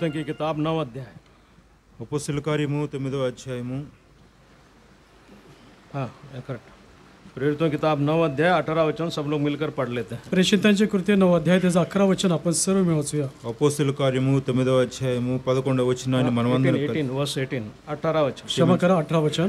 प्रेरितों की किताब नौ अध्याय అపోస్తుల కార్యము తొమ్మిదో అధ్యాయము हाँ करेक्ट प्रेरितों की किताब नौ अध्याय अठारह वचन सब लोग मिलकर पढ़ लेते हैं प्रेषितांचे कृत्य नऊ अध्याय त्याचा अकरा वचन आपण सर्व मिळून वाचूया అపోస్తుల కార్యము తొమ్మిదో అధ్యాయము పదకొండవ వచనాన్ని మనమందరం కలిసి- एटीन वर्स एटीन अठारह वचन क्षमा करा अठरा वचन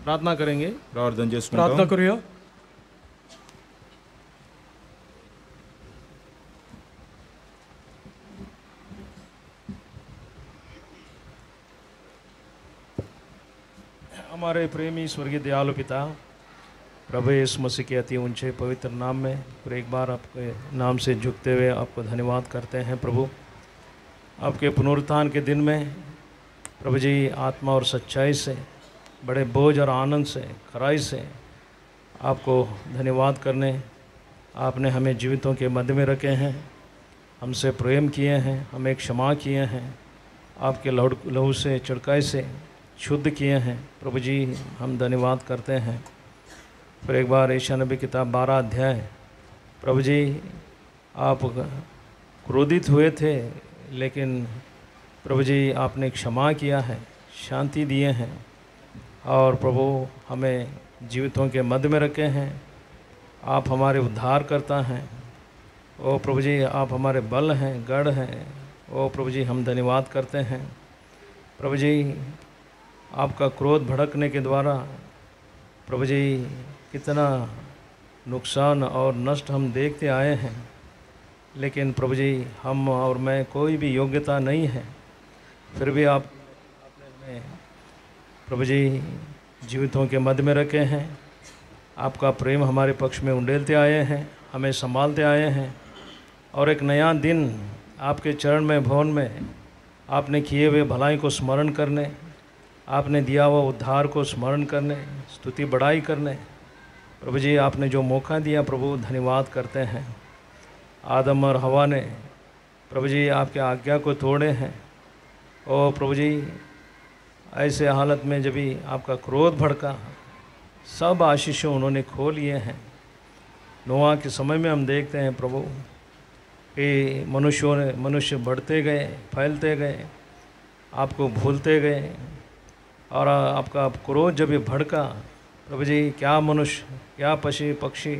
में था प्रार्थना करेंगे ప్రార్థన प्रार्थना చేసుకుంటాం करूया हमारे प्रेमी स्वर्गीय दयालु पिता प्रभु यीशु मसीह के अति ऊंचे पवित्र नाम में और एक बार आपके नाम से झुकते हुए आपको धन्यवाद करते हैं प्रभु आपके पुनरुत्थान के दिन में प्रभु जी आत्मा और सच्चाई से बड़े बोझ और आनंद से, खराई से आपको धन्यवाद करने। आपने हमें जीवितों के मध्य में रखे हैं, हमसे प्रेम किए हैं, हमें क्षमा किए हैं, आपके लहू से चिड़काई से शुद्ध किए हैं। प्रभु जी, हम धन्यवाद करते हैं। फिर एक बार ईशा नबी किताब बारह अध्याय। प्रभु जी, आप क्रोधित हुए थे, लेकिन प्रभु जी आपने क्षमा किया है, शांति दिए हैं। और प्रभु, हमें जीवितों के मध्य में रखे हैं। आप हमारे उद्धार करता हैं। ओ प्रभु जी, आप हमारे बल हैं, गढ़ हैं। ओ प्रभु जी, हम धन्यवाद करते हैं। प्रभु जी, आपका क्रोध भड़कने के द्वारा प्रभु जी, कितना नुकसान और नष्ट हम देखते आए हैं। लेकिन प्रभु जी, हम और मैं कोई भी योग्यता नहीं है। फिर भी आप प्रभु जी, जीवितों के मध्य में रखे हैं। आपका प्रेम हमारे पक्ष में उंडेलते आए हैं, हमें संभालते आए हैं। और एक नया दिन आपके चरण में, भवन में आपने किए हुए भलाई को स्मरण करने, आपने दिया हुआ उद्धार को स्मरण करने, स्तुति बढ़ाई करने। प्रभु जी, आपने जो मौका दिया, प्रभु, धन्यवाद करते हैं। आदम और हवा ने प्रभु जी, आपके आज्ञा को तोड़े हैं। ओ प्रभु जी ऐसे हालत में जब भी आपका क्रोध भड़का, सब आशीषों उन्होंने खो लिए हैं। नोआ के समय में हम देखते हैं प्रभु, कि मनुष्यों ने, मनुष्य बढ़ते गए, फैलते गए, आपको भूलते गए, और आपका क्रोध जब ये भड़का, प्रभु जी, क्या मनुष्य, क्या पशु पक्षी,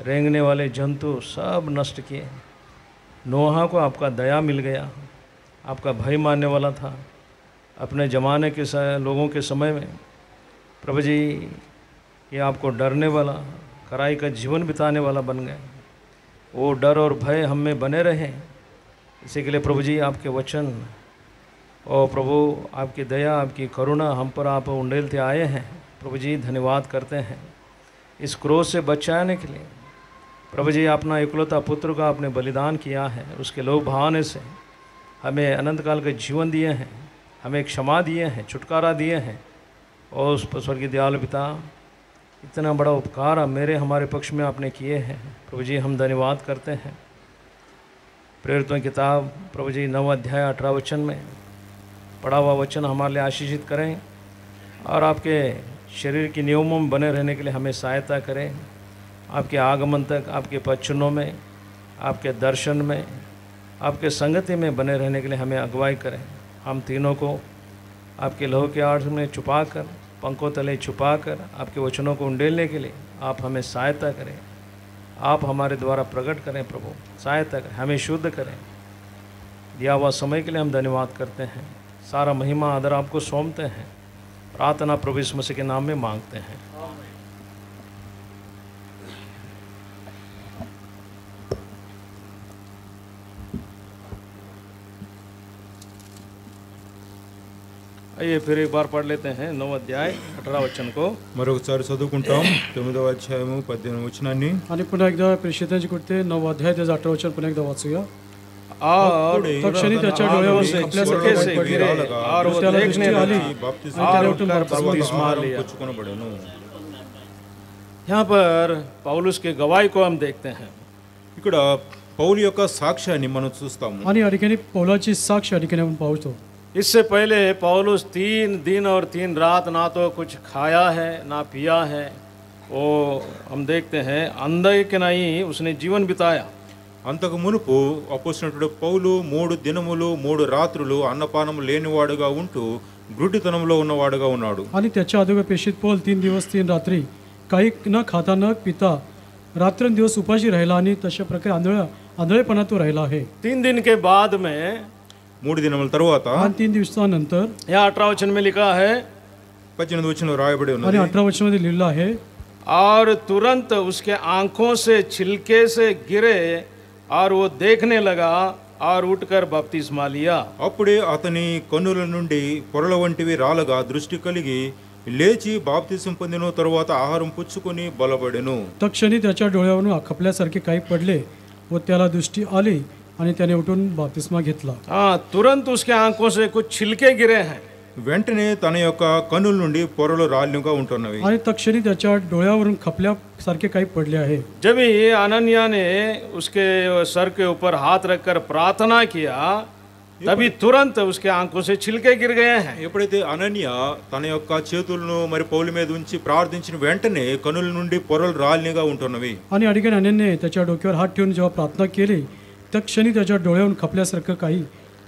रेंगने वाले जंतु सब नष्ट किए। नोहा को आपका दया मिल गया, आपका भय मानने वाला था। अपने ज़माने के लोगों के समय में। प्रभु जी, ये आपको डरने वाला कड़ाई का जीवन बिताने वाला बन गए। वो डर और भय हम में बने रहे। इसी के लिए प्रभु जी, आपके वचन और प्रभु, आपकी दया, आपकी करुणा हम पर आप उंडेलते आए हैं। प्रभु जी, धन्यवाद करते हैं। इस क्रोध से बचाने के लिए प्रभु जी, अपना इकलौता पुत्र का आपने बलिदान किया है। उसके लोग भावने से हमें अनंत काल का जीवन दिए हैं। हमें क्षमा दिए हैं, छुटकारा दिए हैं। और उस पर स्वर्गीय दयाल पिता, इतना बड़ा उपकार अब मेरे, हमारे पक्ष में आपने किए हैं। प्रभु जी, हम धन्यवाद करते हैं। प्रेरितों किताब, प्रभु जी नव अध्याय, अठारह वचन में, पढ़ा हुआ वचन हमारे लिए आशीषित करें। और आपके शरीर के नियमों में बने रहने के लिए हमें सहायता करें। आपके आगमन तक, आपके वचनों में, आपके दर्शन में, आपके संगति में बने रहने के लिए हमें अगुवाई करें। हम तीनों को आपके लहू के आड़ में छुपा कर, पंखों तले छुपा कर, आपके वचनों को उंडेलने के लिए आप हमें सहायता करें। आप हमारे द्वारा प्रकट करें प्रभु, सहायता करें, हमें शुद्ध करें। दिया हुआ समय के लिए हम धन्यवाद करते हैं। सारा महिमा, आदर आपको सौंपते हैं। प्रार्थना प्रभु यीशु मसीह के नाम में मांगते हैं। आइए फिर एक बार पढ़ लेते हैं नौ अध्याय अठारह वचन को మరొకసారి చదువుకుంటాం తొమ్మిదవ అధ్యాయము పద్దెనిమిది వచనాన్ని आणि पुन्हा एकदा प्रेषितांची कृत्य नऊ अध्याय त्याचं अठरा वचन पुन्हा एकदा वाचूया और तक्षणी त्याच्या डोळ्यावर से खपल्यासारखे छिलके से वाईट गिरे पडले. और वो त्याला देखने दृष्टी आली लगा आणि బాప్తిస్మా त्याने और उठून उठकर बाप्तिस्मा बपतिस्मा ఆహారం लिया పుచ్చుకొనబడెను यहाँ पर पौलुस के गवाही को हम देखते हैं ఇక్కడ పౌలు యొక్క సాక్ష్యాన్ని మనం చూస్తాము आणि या ठिकाणी पौलाची साक्ष या ठिकाणी आपण पाहतो इससे पहले पौलुस तीन दिन और तीन रात ना तो कुछ खाया है ना पिया है वो हम देखते हैं अंधे के नहीं उसने जीवन बिताया అంతకు మునుపు అపోసినటువంటి పౌలు మూడు దినములు మూడు రాత్రులు అన్నపానం లేనివాడుగా ఉంటూ గ్రుడ్డితనంలో ఉన్నవాడుగా ఉన్నాడు आणि त्याच्या अगोदर पेशीत पोल तीन दिवस तीन रात्री काही न खाता न पिता रात्रंदिवस उपाशी राहिला आणि तशा प्रकारे आंधळा आंधळेपणा तो राहिला आहे तीन दिन के बाद में మూడు దినముల తర్వాత आणि तीन दिवसानंतर यहाँ अठारह वचन में लिखा है పద్దెనిమిది వచ్చిన రాయబడి आणि ఉన్నది अठरा वर्षामध्ये लिहिलं आहे और तुरंत उसके आंखों से छिलके से गिरे और वो देखने लगा और उठकर बपतिस्मा लिया అప్పుడే అతని కన్నుల నుండి పొరల వంటివి రాలగా దృష్టి కలిగి లేచి బాప్తిసం పొందిన తరువాత ఆహారం పుచ్చుకొని బలపడెను तक्षणी त्याच्या डोळ्यावरून खपल्यासारखे काही पडले व त्याला दृष्टी आली आणि त्याने उठून बाप्तिस्मा घेतला हाँ तुरंत उसके आंखों से कुछ छिलके गिरे हैं వెంటనే తన యొక్క కన్నుల నుండి పొరలు రాళ్ళుగా ఉంటున్నవి आणि तक्षणी त्याच्या डोळ्यावरून खपल्यासारखे काही पडले आहे जब ही अनन्या ने उसके सर के ऊपर हाथ रखकर प्रार्थना किया तभी तुरंत उसके आंखों से छिलके गिर गए हैं ఎప్పుడైతే అనన్య తన యొక్క చేతులను మరి పౌలు మీద ఉంచి ప్రార్థించిన వెంటనే కనుల నుండి పొరలు రాలినిగా ఉంటున్నవి आणि अडीगण अनन्याने त्याच्या डोक्यावर हात ठेवून जेव्हा प्रार्थना केली तत्क्षणी त्याच्या डोळ्याहून खपल्यासारखं काही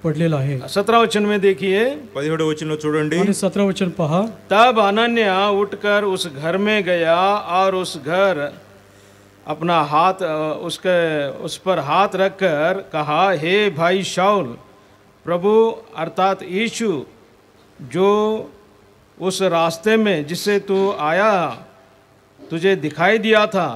पडलेलं आहे. वचन में देखिए वचन चूडंडी आणि सतरा वचन पहा. तब अनन्या उठकर उस घर में गया और उस घर अपना हाथ उसके उस पर हाथ रखकर कहा हे भाई प्रभु अर्थात यीशु जो उस रास्ते में जिससे तू आया तुझे दिखाई दिया था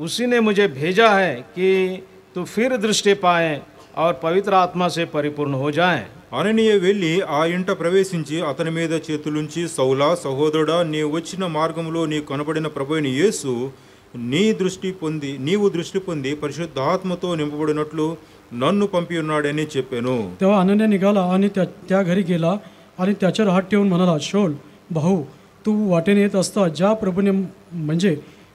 उसी ने मुझे भेजा है कि तू फिर दृष्टि पाए और पवित्र आत्मा से परिपूर्ण हो जाए అననీయ వెళ్ళి ఆ ఇంట ప్రవేశించి అతని మీద చేతులుంచి సౌలా సహోదరుడా నీ వచ్చిన మార్గంలో నీ కనబడిన ప్రభుని యేసు నీ దృష్టి పొంది నీవు దృష్టి పొంది పరిశుద్ధాత్మతో నింపబడినట్లు నన్ను పంపి ఉన్నాడని చెప్పాను तेव्हा अनन्या निघाला आणि त्या त्या घरी गेला आणि त्याच्यावर हात ठेवून म्हणाला शोल भाऊ तू वाटेने येत असता ज्या प्रभूने म्हणजे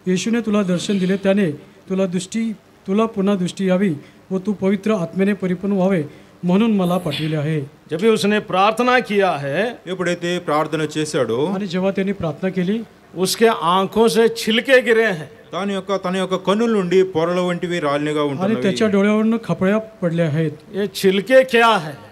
येशूने तुला दर्शन दिले त्याने तुला दृष्टी तुला पुन्हा दृष्टी यावी व तू पवित्र आत्म्याने परिपूर्ण व्हावे म्हणून मला पाठविले आहे जब भी उसने प्रार्थना किया है ఎప్పుడైతే ప్రార్థన చేశాడో आणि जेव्हा त्यांनी प्रार्थना केली उसके आंखों से छिलके गिरे हैं దాని యొక్క తన యొక్క కన్నుల నుండి పొరల వంటివి రాలినిగా आणि ఉంటున్నవి त्याच्या डोळ्यावरून खपळ्या पडल्या आहेत ये छिलके क्या है ఈ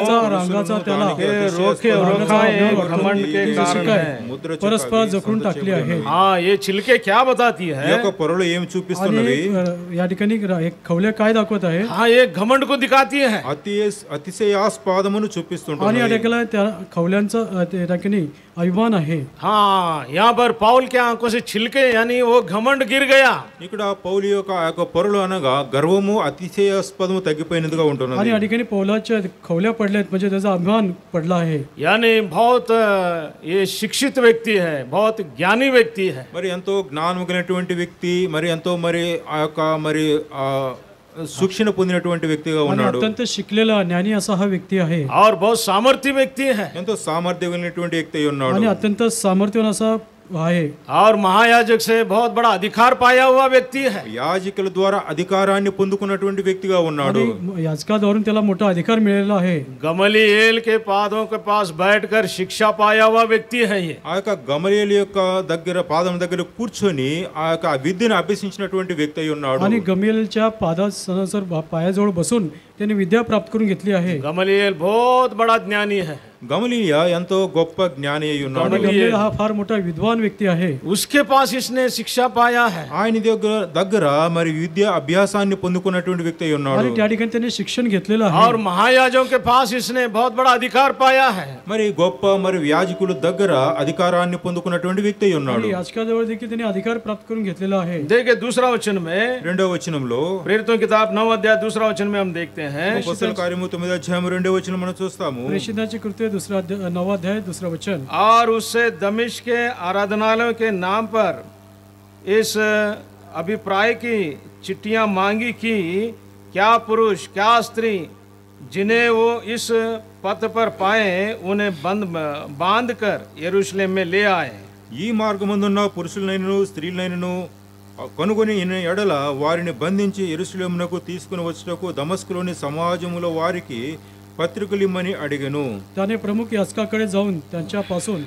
रागाचा त्याला रोखे घमंड के कारण परस्पर जखडून टाकली आहे हा। हे छिलके क्या बताती है? एक परळ एम चुपिस्तो नवी या ठिकाणी एक खवले काय दाखवत आहे? हा एक घमंड को दिखाती है। अति अतिशय आस्पाद म्हणून चुपिस्तो आणि या त्या खवल्यांचा त्या ठिकाणी अभिमान आहे हाँ यहाँ पर पाउल के आंखों से छिलके यानी वो घमंड गिर गया ఇక్కడ పౌలు యొక్క ఆ యొక్క పొరలు అనగా గర్వము అతిశయాస్పదము తగ్గిపోయినదిగా आणि ఉంటున్నది या ठिकाणी पौलाच्या खवल्या पडल्यात म्हणजे त्याचा अभिमान पडला आहे यानी बहुत अ, ये शिक्षित व्यक्ति है बहुत ज्ञानी व्यक्ति है మరి ఎంతో జ్ఞానం కలిగినటువంటి వ్యక్తి మరి ఎంతో మరి ఆ యొక్క మరి ఆ శిక్షణ పొందినటువంటి వ్యక్తిగా आणि ఉన్నాడు अत्यंत शिकलेला ज्ञानी असा हा व्यक्ती आहे और बहुत सामर्थ्य व्यक्ति है ఎంతో సామర్థ్యం కలిగినటువంటి వ్యక్తి అయి ఉన్నాడు आणि अत्यंत सामर्थ्यवान असा आहे और महायाजक से बहुत बड़ा अधिकार पाया हुआ व्यक्ति है యాజకుల ద్వారా అధికారాన్ని పొందుకున్నటువంటి వ్యక్తిగా ఉన్నాడు आणि याचकाद्वारून त्याला मोठा अधिकार मिळालेला आहे गमलीएल के पादों के पास बैठकर शिक्षा पाया हुआ व्यक्ति है ये ఆ యొక్క గమలియలు యొక్క దగ్గర పాదం దగ్గర కూర్చొని ఆ యొక్క విద్యను అభ్యసించినటువంటి వ్యక్తి అయి ఉన్నాడు आणि गमेलच्या पादासर पायाजवळ बसून त्यांनी विद्या प्राप्त करून घेतली आहे गमलीएल बहुत बड़ा ज्ञानी है గమలీయ ఎంతో గొప్ప జ్ఞాని అయి ఉన్నాడు गमलीएल हा फार मोठा विद्वान व्यक्ती आहे उसके पास इसने शिक्षा पाया है ఆయన దగ్గర దగ్గర మరి విద్య అభ్యాసాన్ని పొందుకున్నటువంటి వ్యక్తి అయి ఉన్నాడు आणि त्या ठिकाणी त्याने शिक्षण घेतलेलं आहे और महायाजों के पास इसने बहुत बड़ा अधिकार पाया है మరి గొప్ప మరి వ్యాజకుల దగ్గర అధికారాన్ని పొందుకున్నటువంటి వ్యక్తి అయి ఉన్నాడు आणि याचकाजवळ देखील त्याने अधिकार प्राप्त करून घेतलेला आहे देखिए दूसरा वचन में రెండవ వచనంలో प्रेरितों की किताब नौ अध्याय दूसरा वचन में हम देखते हैं అపోస్తల కార్యము తొమ్మిదో అధ్యాయం రెండవ వచనం మనం చూస్తాము प्रेषिताचे कृत्य दुसरा अध्याय नवा अध्याय दुसरा वचन और उससे दमिश के आराधनालयों के नाम पर इस अभिप्राय की चिट्ठियां मांगी कि क्या पुरुष क्या स्त्री जिन्हें वो इस पथ पर पाए उन्हें बंद बांध कर यरूशलेम में ले आए ఈ మార్గమందున్న పురుషులనైనను స్త్రీలైనను కనుగొని ఇన ఎడల వారిని బంధించి ఎరుసలేమునకు తీసుకుని వచ్చుటకు దమస్కులోని సమాజములో వారికి ಪತ್ರಿಕಲಿಂಬನಿ ಅಡಿಗೆನು त्याने प्रमुख याचकाकडे जाऊन त्यांच्यापासून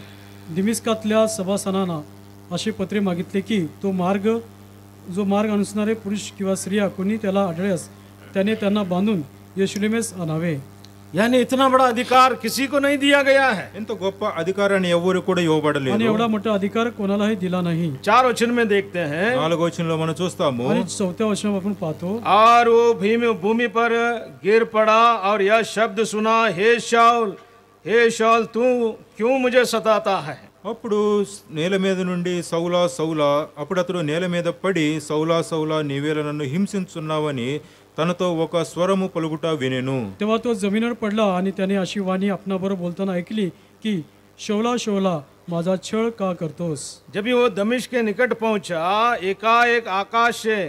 दिमिस्कातल्या सभासनांना असे पत्रे मागितले की तो मार्ग जो मार्ग अनुसणारे पुरुष किंवा स्त्रिया कोणी त्याला आढळल्यास त्याने त्यांना बांधून येशुलेमेस आणावे. यानी इतना बड़ा अधिकार किसी को नहीं दिया गया है ఎంత గొప్ప అధికారాన్ని ఎవరు కూడా आणि ఇవ్వబడలేదు एवढा मोठा अधिकार कोणालाही दिला नाही चार वचन में देखते हैं నాలుగో వచనంలో మనం చూస్తాము आणि चौथ्या वर्षात आपण पाहतो और वो भूमि भूमि पर गिर पड़ा और यह शब्द सुना हे शाउल हे शाउल तू क्यों मुझे सताता है అప్పుడు నేల మీద నుండి సౌలా సౌలా అప్పుడు అతడు నేల మీద పడి సౌలా సౌలా నీవేల నన్ను హింసించున్నావని తనతో ఒక స్వరము పలుకుట వినెను तेव्हा तो जमिनीवर पडला आणि त्याने अशी वाणी आपणाबरोबर बोलताना ऐकली की शोला शोला माझा छळ का करतोस जब वो दमिश के निकट पहुंचा एकाएक आकाश से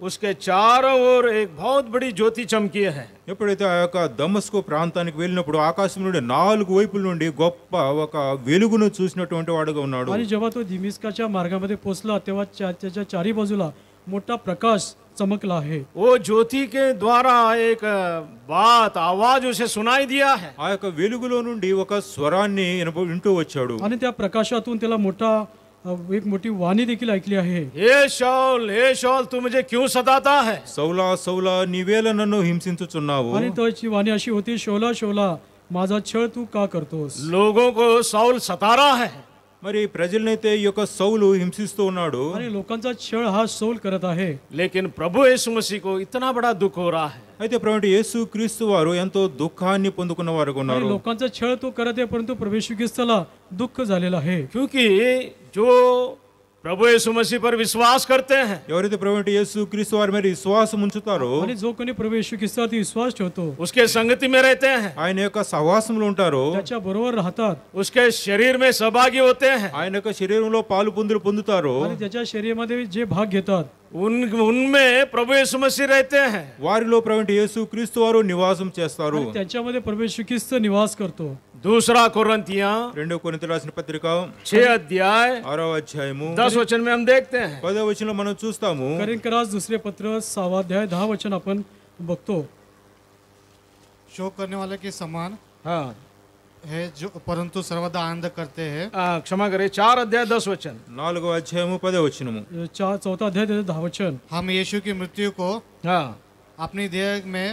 उसके चारों ओर एक बहुत बड़ी ज्योति चमकी है ఎప్పుడైతే ఆ యొక్క దమస్కు ప్రాంతానికి వెళ్ళినప్పుడు ఆకాశం నుండి నాలుగు వైపుల నుండి గొప్ప ఒక వెలుగును చూసినటువంటి వాడుగా ఉన్నాడు आणि जेव्हा तो दिमिस्काच्या मार्गामध्ये पोहोचला तेव्हा च्या- त्याच्या चारी बाजूला मोठा प्रकाश चमकला आहे वो ज्योति के द्वारा एक बात आवाज उसे सुनाई दिया है ఆ యొక్క వెలుగులో నుండి ఒక స్వరాన్ని వినప- వింటూ వచ్చాడు आणि त्या प्रकाशातून त्याला मोठा अ, एक मोठी वाणी देखील ऐकली आहे हे शौल हे शौल तू मुझे क्यों सताता है సౌలా సౌలా నీవేల నన్ను హింసించుచున్నావు आणि त्याची वाणी अशी होती शोला शोला माझा छळ तू का करतोस लोगों को सौल सता रहा है మరి ప్రజలనైతే ఈ యొక్క సౌలు హింసిస్తూ ఉన్నాడు आणि लोकांचा छळ हा सौल करत आहे लेकिन प्रभु यीशु मसीह को इतना बड़ा दुख हो रहा है అయితే ప్రవీణ యేసు క్రీస్తు వారు ఎంతో దుఃఖాన్ని పొందుకున్న వారుగా आणि ఉన్నారు लोकांचा छळ तो करत आहे परंतु प्रवेश ख्रिस्ताला दुःख झालेलं आहे क्योंकि जो प्रभु यीशु मसीह पर विश्वास करते हैं ఎవరైతే ప్రవీణ యేసు క్రీస్తు వారి మీద విశ్వాసం ఉంచుతారో आणि जो कोणी प्रवेश ख्रिस्तावरती विश्वास ठेवतो उसके संगति में रहते हैं ఆయన యొక్క సహవాసంలో ఉంటారో त्याच्या बरोबर राहतात उसके शरीर में सहभागी होते हैं ఆయన యొక్క శరీరంలో పాలు పొందులు పొందుతారో आणि त्याच्या शरीरामध्ये जे भाग घेतात उन उनमें प्रभु यीशु मसीह रहते हैं వారిలో ప్రవీణ యేసు క్రీస్తు వారు నివాసం చేస్తారు आणि त्याच्यामध्ये प्रवेश ख्रिस्त निवास करतो दूसरा कुरंतियां రెండో కొరింథీ రాసిన పత్రిక छह अध्याय ఆరో అధ్యాయము दस वचन में हम देखते हैं పదో వచనంలో మనం చూస్తాము करिंकरास दुसरे पत्र सहावाध्याय दहा वचन आपण बघतो शोक करने वाले के समान हाँ है जो परंतु सर्वदा आनंद करते हैं आ, क्षमा करें चार अध्याय दस वचन నాలుగో అధ్యాయము పదో వచనము चा चौथा अध्याय त्याचं दहा वचन हम यीशु की मृत्यु को हाँ अपनी देह में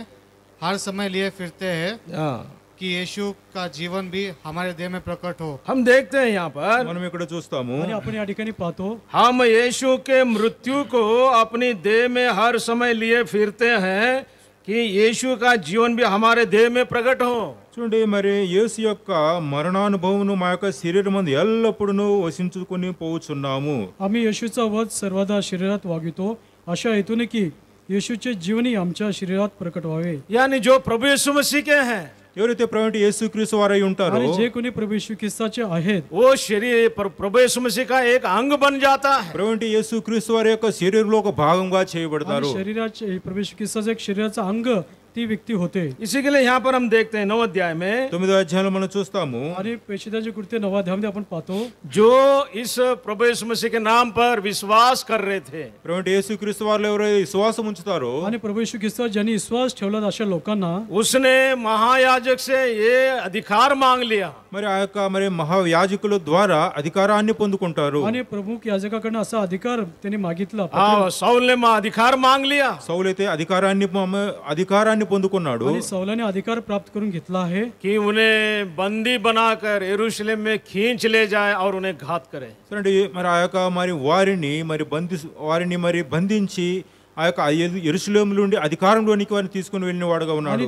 हर समय लिए फिरते हैं हाँ कि यीशु का जीवन भी हमारे देह में प्रकट हो हम देखते हैं यहाँ पर మనం ఇక్కడ చూస్తాము आणि आपण या ठिकाणी पाहतो हम यीशु के मृत्यु को अपनी देह में हर समय लिए फिरते हैं कि यीशु का जीवन भी हमारे देह में प्रकट हो చూడండి మరి యేసు యొక్క మరణానుభవం మా యొక్క శరీరం మందు ఎల్లప్పుడూ వసించుకొని పోవచ్చున్నాము आम्ही येशूचा वध सर्वदा शरीरात वागितो अशा हेतूने की येशूचे जीवनही आमच्या शरीरात प्रकट व्हावे यानी जो प्रभु यीशु मसीह के हैं ఎవరైతే ప్రవీణ యేసు క్రీస్తు వారై ఉంటారో आणि जे कोणी प्रभू येशू ख्रिस्ताचे आहेत वो शरीर प्र- प्रभु यीशु मसीह का एक अंग बन जाता है ప్రవీణ యేసు క్రీస్తు వారి యొక్క శరీరంలో ఒక భాగంగా చేయబడతారు आणि शरीराचे प्रभू येशू ख्रिस्ताचं एक शरीराचा अंग ती व्यक्ती होते इसी के लिए यहाँ पर हम देखते हैं नौ अध्याय में తొమ్మిదో అధ్యాయంలో మనం చూస్తాము आणि पेशिदाचे कृत्य नवाध्यामध्ये आपण पाहतो जो इस प्रभु यीशु मसीह के नाम पर विश्वास कर रहे थे ప్రవీణ యేసు క్రీస్తు వారిలో ఎవరైతే విశ్వాసం ఉంచుతారో आणि प्रभू येशू ख्रिस्तावर ज्यांनी विश्वास ठेवला अशा लोकांना उसने महायाजक से ये अधिकार मांग लिया మరి ఆ యొక్క మరి మహాయాజకుల ద్వారా అధికారాన్ని పొందుకుంటారు అని ప్రభు కి యాజకాకన అసా అధికారం తెని మాగిట్లా ఆ సౌలే మా అధికార్ మాంగ్ లియా సౌలైతే అధికారాన్ని అధికారాన్ని పొందుకున్నాడు అని సౌలనే అధికార ప్రాప్త కరుం గిట్లా హే కి ఉనే బందీ బనాకర్ యెరూషలేం మే ఖీంచ్ లే జాయ్ ఔర్ ఉనే ఘాత్ కరే చూడండి మరి ఆ యొక్క మరి వారిని మరి బంది వారిని మరి బంధించి ఆ యొక్క ఎరుసలేం నుండి అధికారంలోనికి వారిని తీసుకుని వెళ్ళిన వాడుగా ఉన్నాడు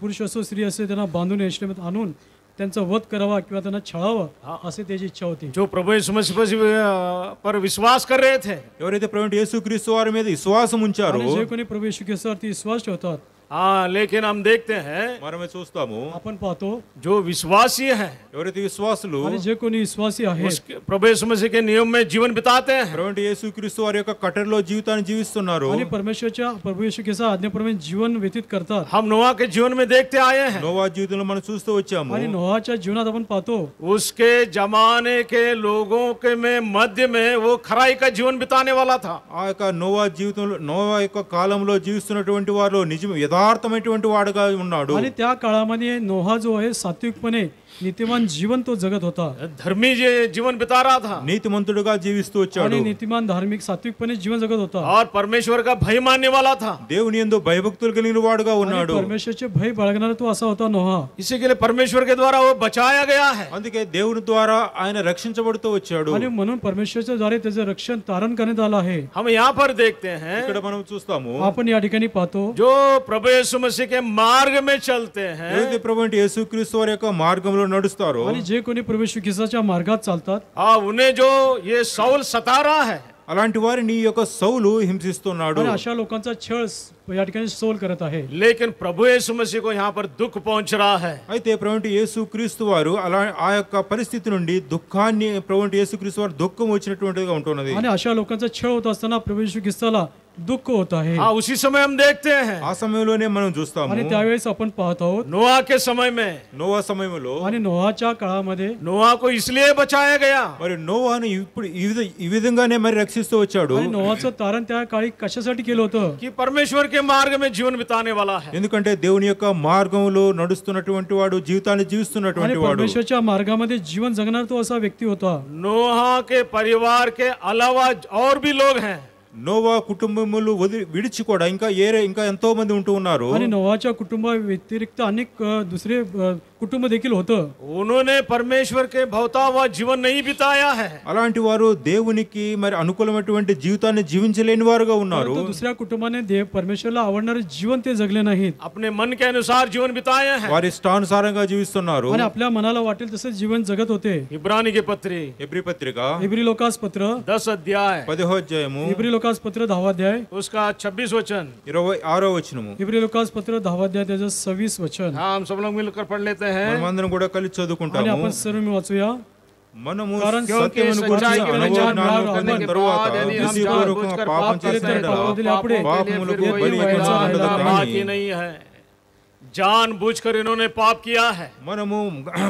పురుష స్త్రీ అసే బాంధుని ఎరుసలేం అనూన్ असो त्यांना बांधून यशलेमात आणून त्यांचा वध करावा किंवा त्यांना छळावं असे त्याची इच्छा होती जो प्रभु यीशु मसीह पर- पर विश्वास कर रहे थे ఎవరైతే ప్రవీణ యేసుక్రీస్తు వారి మీద విశ్వాసం ఉంచారో आणि जे कोणी प्रभू येशू ख्रिस्तावरती विश्वास ठेवतात हाँ लेकिन हम देखते हैं మనమే చూస్తాము आपण पाहतो जो विश्वासी है ఎవరైతే విశ్వాసులు आणि जे कोणी विश्वासी आहे उस प्रभु यीशु मसीह के नियम में जीवन बिताते हैं ప్రవీణ యేసుక్రీస్తు వారి యొక్క కట్టడిలో జీవితాన్ని జీవిస్తున్నారు आणि परमेश्वरच्या प्रभू येशू ख्रिस्त आज्ञाप्रमाणे जीवन व्यतीत करतात हम नोआ के जीवन में देखते आए हैं నోవా జీవితంలో మనం చూస్తూ వచ్చాము आणि नोहाच्या जीवनात आपण पाहतो उसके जमाने के लोगों के में मध्य में वो खराई का जीवन बिताने वाला था ఆ యొక్క నోవా జీవితంలో నోవా యొక్క కాలంలో జీవిస్తున్నటువంటి వారు నిజం यथार्थमेटवंट वाडगा उन्नाडू आणि त्या काळामध्ये नोहा जो आहे सात्विकपणे నీతిమాన్ జీవంతో జగత్ హోతా ధర్మీ జీవన్ బితా రా థా నీతిమంతుడుగా జీవిస్తూ వచ్చాడు నీతిమాన్ ధార్మిక సాత్వికపనే జీవన్ జగత్ హోతా ఆర్ పరమేశ్వర్ గా భయం మాన్నే వాలా థా దేవుని యందు భయభక్తులు కలిగిన వాడుగా ఉన్నాడు పరమేశ్వర్ చే భయ బలగనర తో ఆసా హోతా నోహా ఇసే కే పరమేశ్వర్ కే ద్వారా ఓ బచాయా గయా హై అందుకే దేవుని ద్వారా ఆయన రక్షించబడుతూ వచ్చాడు అని మనం పరమేశ్వర్ చే ద్వారా తేజ రక్షణ తారణ కనే దాలా హై హమ్ యహాన్ పర్ దేఖతే హై ఇక్కడ మనం చూస్తాము ఆపన్ యా టికని పాతో జో ప్రభు యేసు మసీహ్ కే మార్గ మే చల్తే హై ఏది ప్రభు అంటే యేసు క్రీస్తు వారి యొక్క మార్గంలో నడుస్తారో आणि जे कोणी प्रवेश ख्रिस्ताच्या मार्गात चालतात हाँ उन्हें जो ये सौल सता रहा है అలాంటి వారిని ఈ యొక్క సౌలు హింసిస్తున్నాడు आणि अशा लोकांचा छळ स- या ठिकाणी सोल करत आहे लेकिन प्रभु यीशु मसीह को यहाँ पर दुख पहुंच रहा है అయితే ప్రభుంటి యేసు క్రీస్తు వారు అలా ఆ యొక్క పరిస్థితి నుండి దుఃఖాన్ని ప్రభుంటి యేసు క్రీస్తు వారు దుఃఖం వచ్చినటువంటిదిగా ఉంటున్నది आणि अशा लोकांचा छळ होत असताना प्रवेश ख्रिस्ताला दुःख होत आहे हाँ उसी समय हम देखते हैं ఆ సమయంలోనే మనం చూస్తాము आणि त्यावेळेस आपण पाहत आहोत नोआ के समय में నోవా సమయంలో आणि नोहाच्या काळामध्ये नोआ को इसलिए बचाया गया మరి నోవాను ఇప్పుడు ఈ విధ ఈ విధంగానే మరి రక్షిస్తూ వచ్చాడు आणि नोहाचं तारण त्या काळी कशासाठी केलं होतं कि परमेश्वर के मार्ग में जीवन बिताने वाला है ఎందుకంటే దేవుని యొక్క మార్గంలో నడుస్తున్నటువంటి వాడు జీవితాన్ని आणि జీవిస్తున్నటువంటి వాడు परमेश्वरच्या मार्गामध्ये जीवन जगणार तो असा व्यक्ती होता नोहा के परिवार के अलावा और भी लोग हैं నోవా కుటుంబములు వదిలి విడిచి కూడా ఇంకా ఏరే ఇంకా ఎంతో మంది ఉంటూ ఉన్నారు आणि नोहाच्या कुटुंबा व्यतिरिक्त अनेक अ, दुसरे अ, कुटुंब देखील होतं उन्होंने परमेश्वर के भवता हुआ जीवन नहीं बिताया है అలాంటి వారు దేవునికి మరి అనుకూలమైనటువంటి జీవితాన్ని జీవించలేని వారుగా ఉన్నారు परंतु दुसऱ्या कुटुंबाने देव परमेश्वरला आवडणारे जीवन ते जगले नाहीत अपने मन के अनुसार जीवन बिताए हैं వారి ఇష్టానుసారంగా జీవిస్తున్నారు आणि आपल्या मनाला वाटेल तसे जीवन जगत होते इब्रानी की पत्री ఎబ్రి పత్రిక इब्री लोकास पत्र दस अध्याय పదిహో అధ్యాయము इब्री लोकास पत्र दहावा अध्याय उसका छब्बीस वचन ఇరవై ఆరో వచనము इब्री लोकास पत्र दहावा अध्याय त्याचं सव्वीस वचन हाँ हम सब लोग मिलकर पढ़ लेते हैं మనమందరం కూడా కలిసి आणि చదువుకుంటాము आपण सर्व मी वाचूया మనము कारण సత్యమును क्योंकि గురించి सच्चाई के అనుభవం विचार జ్ఞానం प्राप्त పొందిన करने के తరువాత बाद यदि हम బుద్ధిపూర్వకంగా जानबूझकर పాపం पाप केले చేసిన तर ఎడల पाप दिले पापों आपणे के लिए పాపములకు फिर कोई బలి वैसा ఇవ్వడం ఉండదు ऐसा కానీ बाकी नहीं है जान बूझकर इन्होंने पाप किया है మనము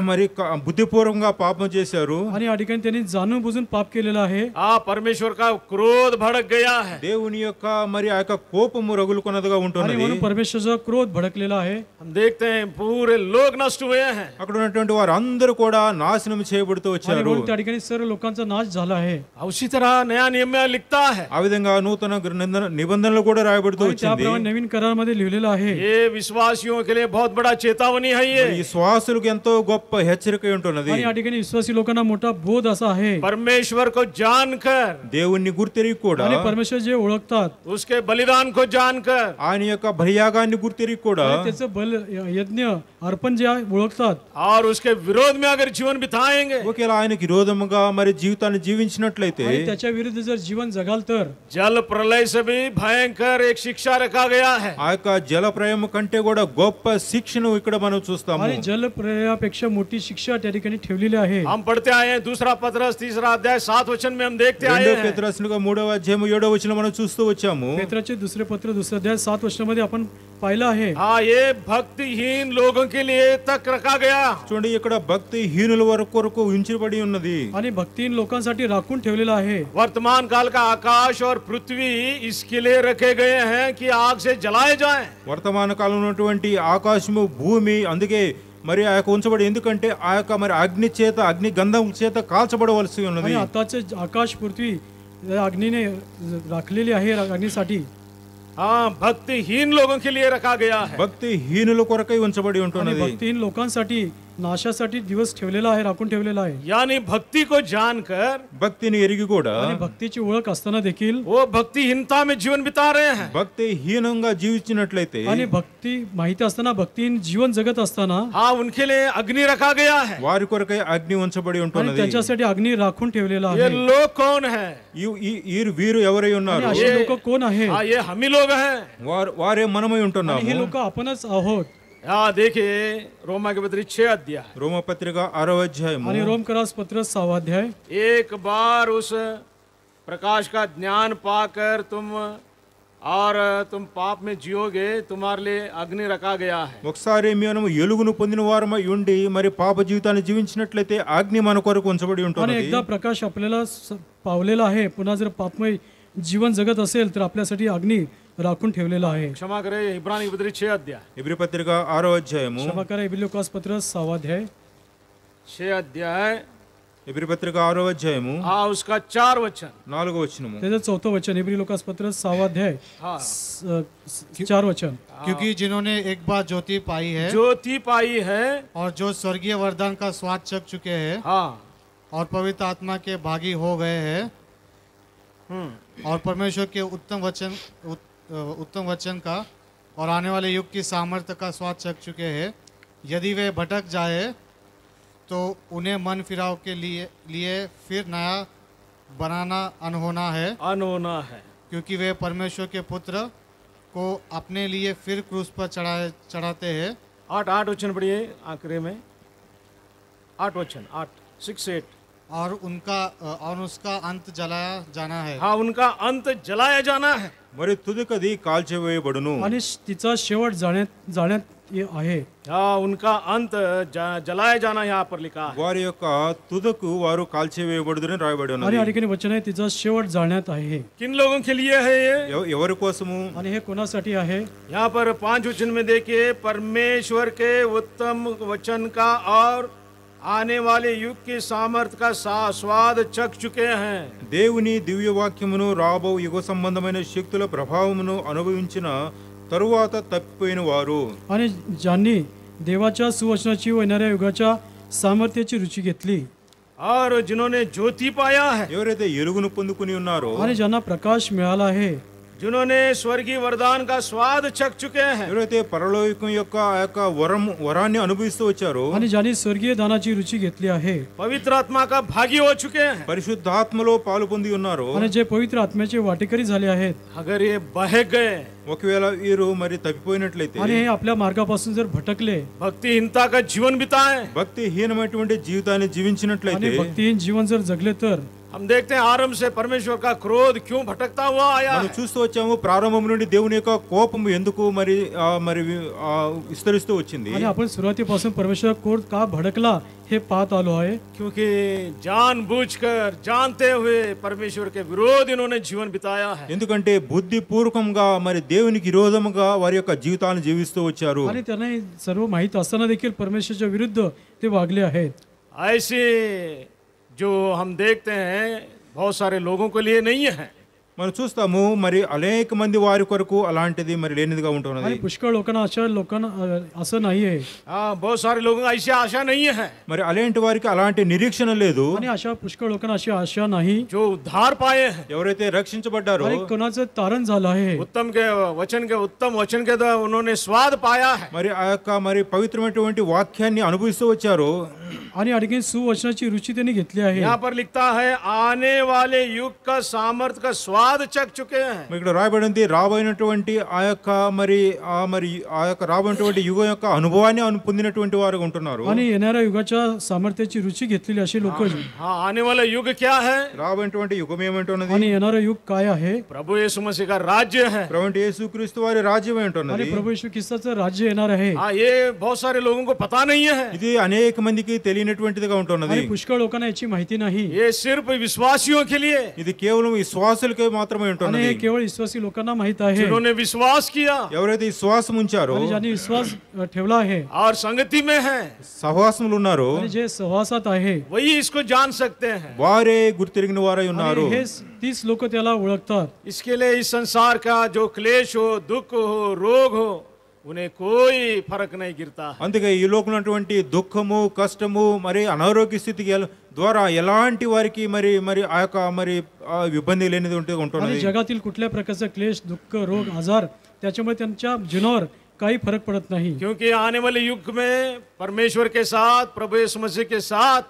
మరి క- బుద్ధిపూర్వకంగా పాపం చేశారు आणि या ठिकाणी त्यांनी जाणून बुजून पाप केलेलं आहे आ परमेश्वर का क्रोध भड़क गया है దేవుని యొక్క మరి ఆ యొక్క కోపము రగులుకున్నదిగా आणि ఉంటున్నది म्हणून परमेश्वरचा क्रोध भडकलेला आहे हम देखते हैं पूरे लोग नष्ट हुए हैं అక్కడ ఉన్నటువంటి వారు అందరూ కూడా నాశనం చేయబడుతూ आणि వచ్చారు म्हणून त्या ठिकाणी सर्व लोकांचा नाश झाला आहे उसी तरह नया नियम में लिखता है ఆ విధంగా నూతన గ్ర- నిబంధన- నిబంధనలు కూడా రాయబడుతూ आणि వచ్చింది त्याप्रमाणे नवीन करारामध्ये लिहिलेलं आहे ये विश्वासियों के लिए बहुत बड़ा चेतावनी है ये ఈ శ్వాసులకు ఎంతో గొప్ప హెచ్చరిక ఉంటున్నది आणि या ठिकाणी विश्वासी लोकांना मोठा बोध असा आहे परमेश्वर को जानकर దేవుణ్ణి గుర్తెరిగి కూడా आणि परमेश्वर जे ओळखतात उसके बलिदान को जानकर ఆయన యొక్క బలియాగాన్ని గుర్తెరిగి కూడా आणि त्याचं बल यज्ञ अर्पण जे आहे ओळखतात और उसके विरोध में अगर जीवन बिताएंगे ఒకవేళ ఆయనకి విరోధముగా మరి జీవితాన్ని జీవించినట్లయితే आणि त्याच्या विरुद्ध जर जीवन जगाल तर जल प्रलय से भी भयंकर एक शिक्षा रखा गया है ఆ యొక్క జల ప్రయమ కంటే కూడా గొప్ప శిక్షను ఇక్కడ మనం చూస్తాము आणि जल प्रलयापेक्षा मोठी शिक्षा त्या ठिकाणी ठेवलेली आहे हम पढ़ते आए हैं दूसरा पत्रस तीसरा अध्याय सात वचन में हम देखते आए రెండో हैं పేతురాశులుగా మూడవ అధ్యాయం ఏడో వచ్చిన మనం చూస్తూ వచ్చాము पेत्राचे दुसरे पत्र दुसरे अध्याय सात वर्षामध्ये आपण पाहिलं आहे हाँ ये भक्तिहीन लोगों के लिए तक रखा गया చూడండి ఇక్కడ భక్తి హీనుల వరకు కొరకు ఉంచబడి ఉన్నది आणि भक्तीन लोकांसाठी राखून ठेवलेलं आहे वर्तमान काल का आकाश और पृथ्वी इसके लिए रखे गए हैं कि आग से जलाए जाएं వర్తమాన కాలంలో ఉన్నటువంటి ఆకాశము భూమి అందుకే మరి ఆ యొక్క ఉంచబడి ఎందుకంటే ఆ యొక్క మరి అగ్ని చేత అగ్ని గంధం చేత కాల్చబడవలసి ఉన్నది आणि आताचे आकाश पृथ्वी या अग्नीने राखलेली आहे अग्नीसाठी हाँ भक्तिहीन लोगों के लिए रखा गया है। भक्तिहीन लोक वरकही उंचबडी उंटो भक्तिहीन लोकांसाठी नाशासाठी दिवस ठेवलेला आहे राखून ठेवलेला आहे यानी भक्ति को जानकर భక్తిని ఎరిగి కూడా आणि भक्तीची ओळख असताना देखील वो भक्तिहीनता में जीवन बिता रहे हैं భక్తి హీనంగా జీవించినట్లయితే आणि भक्ती माहिती असताना भक्तीहीन जीवन जगत असताना हाँ उनके लिए अग्नि रखा गया है వారి కొరకై అగ్ని ఉంచబడి आणि ఉంటున్నది त्यांच्यासाठी अग्नी राखून ठेवलेला ये आहे लोग कौन है ఈ- ఈ- ఈ వీరు ఎవరై आणि ఉన్నారు असे लोक कोण आहे हाँ ये हम ही लोग हैं వారు వారే మనమై आणि ఉంటున్నాము ही लोक आपणच आहोत हाँ देखिए रोमा के पत्री छह अध्याय రోమపత్రిక ఆరో అధ్యాయము आणि रोमकरास पत्र सहावाध्याय एक बार उस प्रकाश का ज्ञान पाकर तुम और तुम पाप में जियोगे तुम्हारे लिए अग्नि रखा गया है ఒకసారి మనము ఎలుగును పొందిన వారమై ఉండి మరి పాప జీవితాన్ని జీవించినట్లయితే అగ్ని మన కొరకు ఉంచబడి आणि ఉంటున్నది एकदा प्रकाश आपल्याला स- पावलेला आहे पुन्हा जर पापमय जीवन जगत असेल तर आपल्यासाठी अग्नी राखून ठेवलेला आहे क्षमा करे इब्रानी की पत्री छह अध्याय ఎబ్రి పత్రిక ఆరో అధ్యాయము क्षमा करा इबिलोकास पत्र सहावाध्याय छह अध्याय ఎబ్రి పత్రిక ఆరో అధ్యాయము हाँ उसका चार वचन నాలుగో వచనము त्याचं चौथं वचन इब्री लोकास पत्र सहावाध्याय हाँ स- स- चार वचन क्योंकि जिन्होंने एक बार ज्योति पाई है ज्योति पाई है और जो स्वर्गीय वरदान का स्वाद चख चुके हैं हाँ और पवित्र आत्मा के भागी हो गए हैं हम्म और परमेश्वर के उत्तम वचन उत- उत्तम वचन का और आने वाले युग की सामर्थ्य का स्वाद चख चुके हैं। यदि वे भटक जाए तो उन्हें मन फिराव के लिए लिए फिर नया बनाना अनहोना है। अनहोना है। क्योंकि वे परमेश्वर के पुत्र को अपने लिए फिर क्रूस पर चढ़ाए चढ़ाते हैं। आठ आठ वचन पढ़िए आखिरी में। आठ वचन आठ सिक्स एट और उनका और उसका अंत जलाया जाना है। हाँ उनका अंत जलाया जाना है। మరి తుదికది కాల్చివేయబడును आणि तिचा शेवट जाण्यात जाण्यात ये आहे हाँ उनका अंत ज- जलाया जाना यहाँ पर लिखा है వారి యొక్క తుదకు వారు కాల్చివేయబడుదని రాయబడి आणि ఉన్నది या ठिकाणी वचन आहे तिचा शेवट जाण्यात आहे किन लोगों के लिए है ये ఎవ- ఎవరి కోసము आणि हे कोणासाठी आहे यहाँ पर पांच वचन में देखिए परमेश्वर के उत्तम वचन का और आने वाले युग की सामर्थ का सा- स्वाद चख चुके हैं దేవుని దివ్య వాక్యమును రాబో యుగ సంబంధమైన శక్తుల ప్రభావమును అనుభవించిన తరువాత తప్పిపోయిన వారు आणि ज्यांनी देवाच्या सुवचनाची व येणाऱ्या युगाच्या सामर्थ्याची रुची घेतली और जिन्होंने ज्योति पाया है ఎవరైతే ఎలుగును పొందుకుని ఉన్నారో आणि ज्यांना प्रकाश मिळाला आहे जिन्होंने स्वर्गीय वरदान का स्वाद चख चुके हैं ఎవరైతే పరలోకం యొక్క ఆ యొక్క వరం వరాన్ని అనుభవిస్తూ వచ్చారో आणि ज्यांनी स्वर्गीय दानाची रुची घेतली आहे पवित्र आत्मा का भागी हो चुके हैं పరిశుద్ధాత్మలో పాలు పొంది ఉన్నారో आणि जे पवित्र आत्म्याचे वाटेकरी झाले आहेत अगर ये बह गए ఒకవేళ వీరు మరి తప్పిపోయినట్లయితే आणि हे आपल्या मार्गापासून जर भटकले भक्तिहीनता का जीवन बिताए భక్తిహీనమైనటువంటి జీవితాన్ని జీవించినట్లయితే आणि भक्तिहीन जीवन जर जगले तर हम देखते हैं आरंभ से परमेश्वर का क्रोध क्यों भटकता हुआ आया మనం है చూస్తూ వచ్చాము ప్రారంభం నుండి దేవుని యొక్క కోపం ఎందుకు మరి ఆ, మరి ఆ, విస్తరిస్తూ వచ్చింది आणि आपण सुरुवातीपासून परमेश्वर कोर्ट का भडकला हे पाहत आलो आहे क्योंकि जानबूझकर जानते हुए परमेश्वर के विरोध इन्होंने जीवन बिताया है ఎందుకంటే బుద్ధిపూర్వకంగా మరి దేవునికి విరోధముగా వారి యొక్క జీవితాలను జీవిస్తూ వచ్చారు आणि त्यांना हे सर्व माहीत असताना देखील परमेश्वरच्या विरुद्ध ते वागले आहेत ऐसे जो हम देखते हैं बहुत सारे लोगों के लिए नहीं है। మనం చూస్తాము మరి అనేక మంది వారి కొరకు అలాంటిది మరి లేనిదిగా ఉంటున్నది పుష్కర్ లోకన ఆశ లోకన ఆశ నహీ హై బహుత్ సారే లోగో ఐసే ఆశ నహీ హై మరి అలాంటి వారికి అలాంటి నిరీక్షణ లేదు అని ఆశ పుష్కర్ లోకన ఆశ ఆశ నహీ జో ఉద్ధార్ పాయే ఎవరైతే రక్షించబడ్డారో మరి కొనస తారన్ జాలా హై ఉత్తమ కే వచన కే ఉత్తమ వచన కే దా ఉన్నోనే స్వాద పాయా హై మరి ఆ యొక్క మరి పవిత్రమైనటువంటి వాక్యాన్ని అనుభవిస్తూ వచ్చారు అని అడిగే సువచనచి రుచి తిని గెట్లే హై యా పర్ లిఖతా హై ఆనే వాలే యుగ్ కా సామర్థ్ కా స్వాద स्वाद चख चुके हैं మరి ఇక్కడ రాయబడింది రాబోయినటువంటి ఆ యొక్క మరి ఆ మరి ఆ యొక్క రాబోయినటువంటి యుగం యొక్క అనుభవాన్ని అను- పొందినటువంటి వారు ఉంటున్నారు आणि येणाऱ्या युगाच्या सामर्थ्याची रुची घेतलेली अशी लोक हाँ आने वाला युग क्या है రాబోయినటువంటి యుగం ఏమంటున్నది आणि येणारं युग काय आहे प्रभु यीशु मसीह का राज्य है ప్రవంటి యేసుక్రీస్తు వారి రాజ్యం आणि ఏంటున్నది प्रभू येशू ख्रिस्ताचं राज्य येणार आहे हाँ ये बहुत सारे लोगों को पता नहीं है ఇది అనేక మందికి తెలియనటువంటిదిగా ఉంటున్నది आणि पुष्कळ लोकांना याची माहिती नाही ये सिर्फ विश्वासियों के लिए ఇది కేవలం విశ్వాసులకే మాత్రమే आणि ఉంటున్నది हे केवळ विश्वासी लोकांना माहित आहे जिन्होंने विश्वास किया ఎవరైతే విశ్వాసం ఉంచారో आणि ज्यांनी विश्वास अ, ठेवला आहे और संगति में है సహవాసములు ఉన్నారో आणि जे सहवासात आहे वही इसको जान सकते हैं వారే గుర్తిరిగిన వారై ఉన్నారు आणि हे तीस लोक त्याला ओळखतात इसके लिए इस संसार का जो क्लेश हो दुख हो रोग हो उन्हें कोई फर्क नहीं गिरता है అందుకే ఈ లోకంలో ఉన్నటువంటి దుఃఖము కష్టము మరి అనారోగ్య స్థితికి ఎల- ద్వారా ఎలాంటి వారికి మరి మరి ఆ యొక్క మరి ఆ ఇబ్బంది లేనిది ఉంటే आणि ఉంటున్నది जगातील कुठल्या प्रकारचा क्लेश दुःख रोग आजार त्याच्यामुळे त्यांच्या जीवनावर काही फरक पडत नाही क्योंकि आने वाले युग में परमेश्वर के साथ प्रभु यीशु मसीह के साथ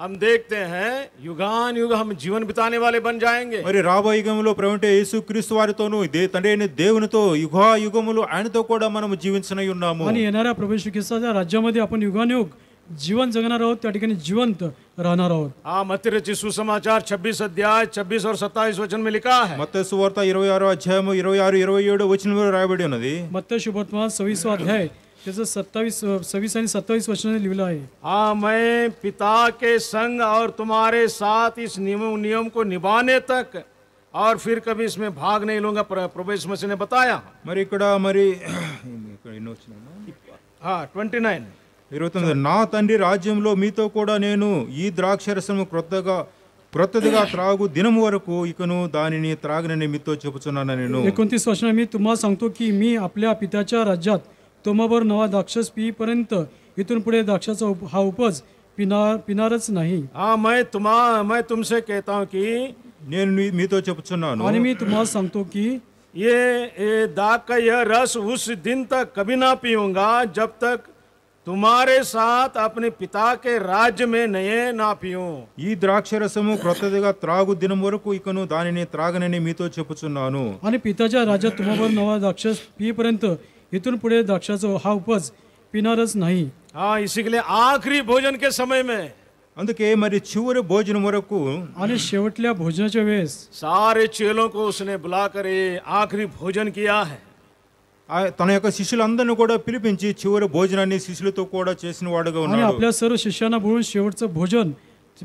हम देखते हैं युगान युग हम जीवन बिताने वाले बन जाएंगे మరి రాబోయే యుగంలో ప్రవీణ యేసు క్రీస్తు వారితోనూ దే తండ్రి అయిన దేవునితో యుగా యుగములు ఆయనతో కూడా మనము జీవించనై ఉన్నాము आणि येणाऱ्या प्रभू येशू ख्रिस्ताच्या राज्यामध्ये आपण युगानुयुग जीवन जगणार आहोत त्या ठिकाणी जिवंत राहणार आहोत हाँ मत्ती रचित सुसमाचार 26 अध्याय 26 और 27 वचन में लिखा है మత్త సువార్త ఇరవై ఆరో అధ్యాయము ఇరవై ఆరు ఇరవై ఏడు వచనంలో రాయబడి ఉన్నది मत्त शुभत्मा सव्वीसवा अध्याय त्याचं सत्तावीस सव्वीस आणि सत्तावीस वचनाने लिहिलं आहे हाँ मैं पिता के संग और तुम्हारे साथ इस नियम नियम को निभाने तक और फिर कभी इसमें भाग नहीं लूंगा प्र- प्रभु यीशु मसीह ने बताया మరి ఇక్కడ మరి ఇక్కడ ఎన్ని వచ్చినాయి? हाँ 29 ఇరవై తొమ్మిది నా తండ్రి రాజ్యంలో మీతో కూడా నేను ఈ ద్రాక్షరసము క్రొత్తగా క్రొత్తదిగా త్రాగు దినము వరకు ఇకను దానిని త్రాగనని మీతో చెబుతున్నాను నేను एकोणतीस वर्षाने मी तुम्हाला सांगतो की मी आपल्या पित्याच्या राज्यात तोमावर नवा द्राक्षस पिईपर्यंत इथून पुढे द्राक्षाचा उप हा उपज पिणार पिणारच नाही हाँ मैं तुम्हा मैं तुमसे कहता हूँ कि నేను మీ- మీతో చెబుతున్నాను आणि मी तुम्हाला सांगतो की ये, ये दाग का यह रस उस दिन तक कभी ना पीऊंगा जब तक तुम्हारे साथ अपने पिता के राज्य में नए ना पीऊं ఈ ద్రాక్షరసము క్రొత్తదిగా త్రాగు దినం వరకు ఇకను దానిని త్రాగనని మీతో చెప్పుచున్నాను आणि पित्याच्या राज्यात तुम्हावर नवा द्राक्षस पिईपर्यंत इथून पुढे द्राक्षाचा हा उपज पिणारच नाही हाँ इसी के लिए आखिरी भोजन के समय में అందుకే మరి చివరి భోజనం వరకు आणि शेवटल्या भोजनाच्या वेळेस सारे चेलों को उसने बुलाकर ये आखिरी भोजन किया है ఆ- తన యొక్క శిష్యులందరినీ కూడా పిలిపించి చివరి భోజనాన్ని శిష్యులతో కూడా చేసిన వాడుగా आणि ఉన్నాడు आपल्या सर्व शिष्यांना बोलून शेवटचं भोजन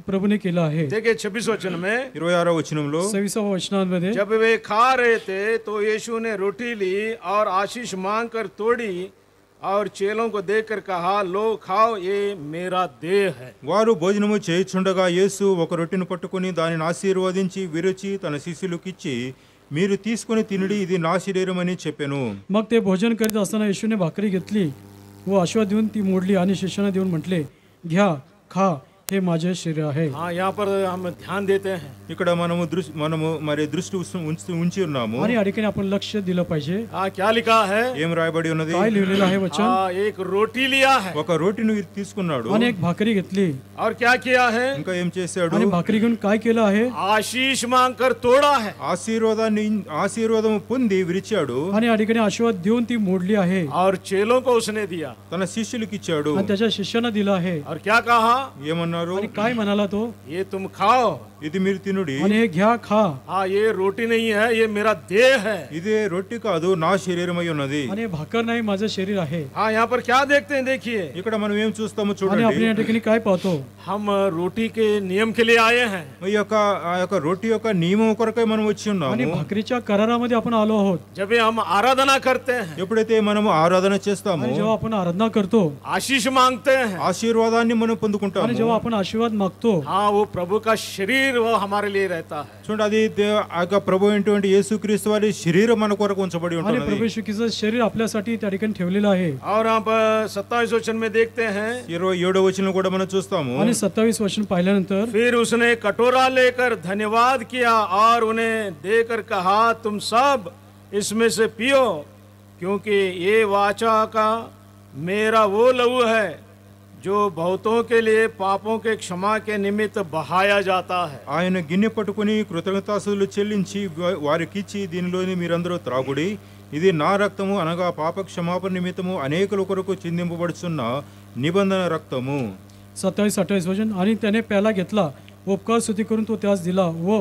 प्रभूने केलं आहे देखिए छब्बीस वचन में ఇరవై ఆరో వచనంలో सव्वीसाव्या वचनांमध्ये जब वे खा रहे थे तो यीशु ने रोटी ली और आशीष मांग कर तोड़ी और चेलों को देकर कहा लो खाओ ये मेरा देह है వారు భోజనము చేయుచుండగా యేసు ఒక రొట్టెను పట్టుకుని దానిని ఆశీర్వదించి విరిచి తన శిష్యులకిచ్చి మీరు తీసుకొని తినుడి ఇది నా శరీరం అని చెప్పాను मग ते भोजन करीत असताना येशूने भाकरी घेतली व आशीर्वाद देऊन ती मोडली आणि शिष्यांना देऊन म्हटले घ्या खा हे माझे शरीर आहे हाँ यहाँ पर हम ध्यान देते हैं ఇక్కడ మనము దృష్టి మనము మరి దృష్టి ఉంచు- ఉంచు- ఉంచి ఉన్నాము आणि या ठिकाणी आपण लक्ष दिलं पाहिजे हाँ क्या लिखा है ఏం రాయబడి ఉన్నది काय लिहिलेलं आहे वचन हाँ एक रोटी लिया है ఒక రోటిని తీసుకున్నాడు आणि एक भाकरी घेतली और क्या किया है ఇంకా ఏం చేశాడు आणि भाकरी घेऊन काय केलं आहे आशीष मांग कर तोड़ा है ఆశీర్వాదాన్ని ఆశీర్వాదం పొంది విరిచాడు आणि या ठिकाणी आशीर्वाद देऊन ती मोडली आहे और चेलों को उसने दिया తన శిష్యులకి ఇచ్చాడు आणि त्याच्या शिष्यांना दिलं आहे और क्या कहा ఏమన్నారు आणि काय म्हणाला तो ये तुम खाओ ఇది మీరు తినుడి आणि हे घ्या खा हाँ ये रोटी नहीं है ये मेरा देह है ఇదే రొట్టె కాదు నా శరీరమై ఉన్నది आणि हे भाकर नाही माझं शरीर आहे हाँ यहाँ पर क्या देखते हैं देखिए ఇక్కడ మనం ఏం చూస్తామో आणि आपण చూడండి या ठिकाणी काय पाहतो हम रोटी के नियम के लिए आए हैं ఈ యొక్క ఆ యొక్క రొట్టె యొక్క నియమం కొరకై మనం వచ్చి आणि ఉన్నాము भाकरीच्या करारामध्ये आपण आलो आहोत जब ये हम आराधना करते हैं ఎప్పుడైతే మనము ఆరాధన చేస్తామో आणि जेव्हा आपण आराधना करतो आशीष मांगते हैं ఆశీర్వాదాన్ని మనం आणि పొందుకుంటాము जेव्हा आपण आशीर्वाद मागतो हाँ वो प्रभु का शरीर वो हमारे लिए रहता है చూడండి అది దే- ఆ యొక్క ప్రభు అయినటువంటి యేసుక్రీస్తు వారి శరీరం మన కొరకు ఉంచబడి आणि ఉంటుంది प्रभू शुकीचं शरीर आपल्यासाठी त्या ठिकाणी ठेवलेलं आहे और यहाँ पर सत्ताईस वचन में देखते हैं ఇరవై ఏడో వచనం కూడా మనం చూస్తాము आणि सत्तावीस वर्ष पाहिल्यानंतर फिर उसने कटोरा लेकर धन्यवाद किया और उन्हें देकर कहा तुम सब इसमें से पियो क्योंकि ये वाचा का मेरा वो लहू है जो बहुतों के लिए पापों के क्षमा के निमित्त बहाया जाता है ఆయన గిన్నె పట్టుకుని కృతజ్ఞతాసులు చెల్లించి వా- వారికిచ్చి దీనిలోని మీరందరూ త్రాగుడి ఇది నా రక్తము అనగా పాప క్షమాపణ నిమిత్తము అనేకుల కొరకు చిందింపబడుచున్న నిబంధన రక్తము सत्तावीस अठ्ठावीस वचन आणि त्याने प्याला घेतला उपकार स्तुती करून तो त्यास दिला व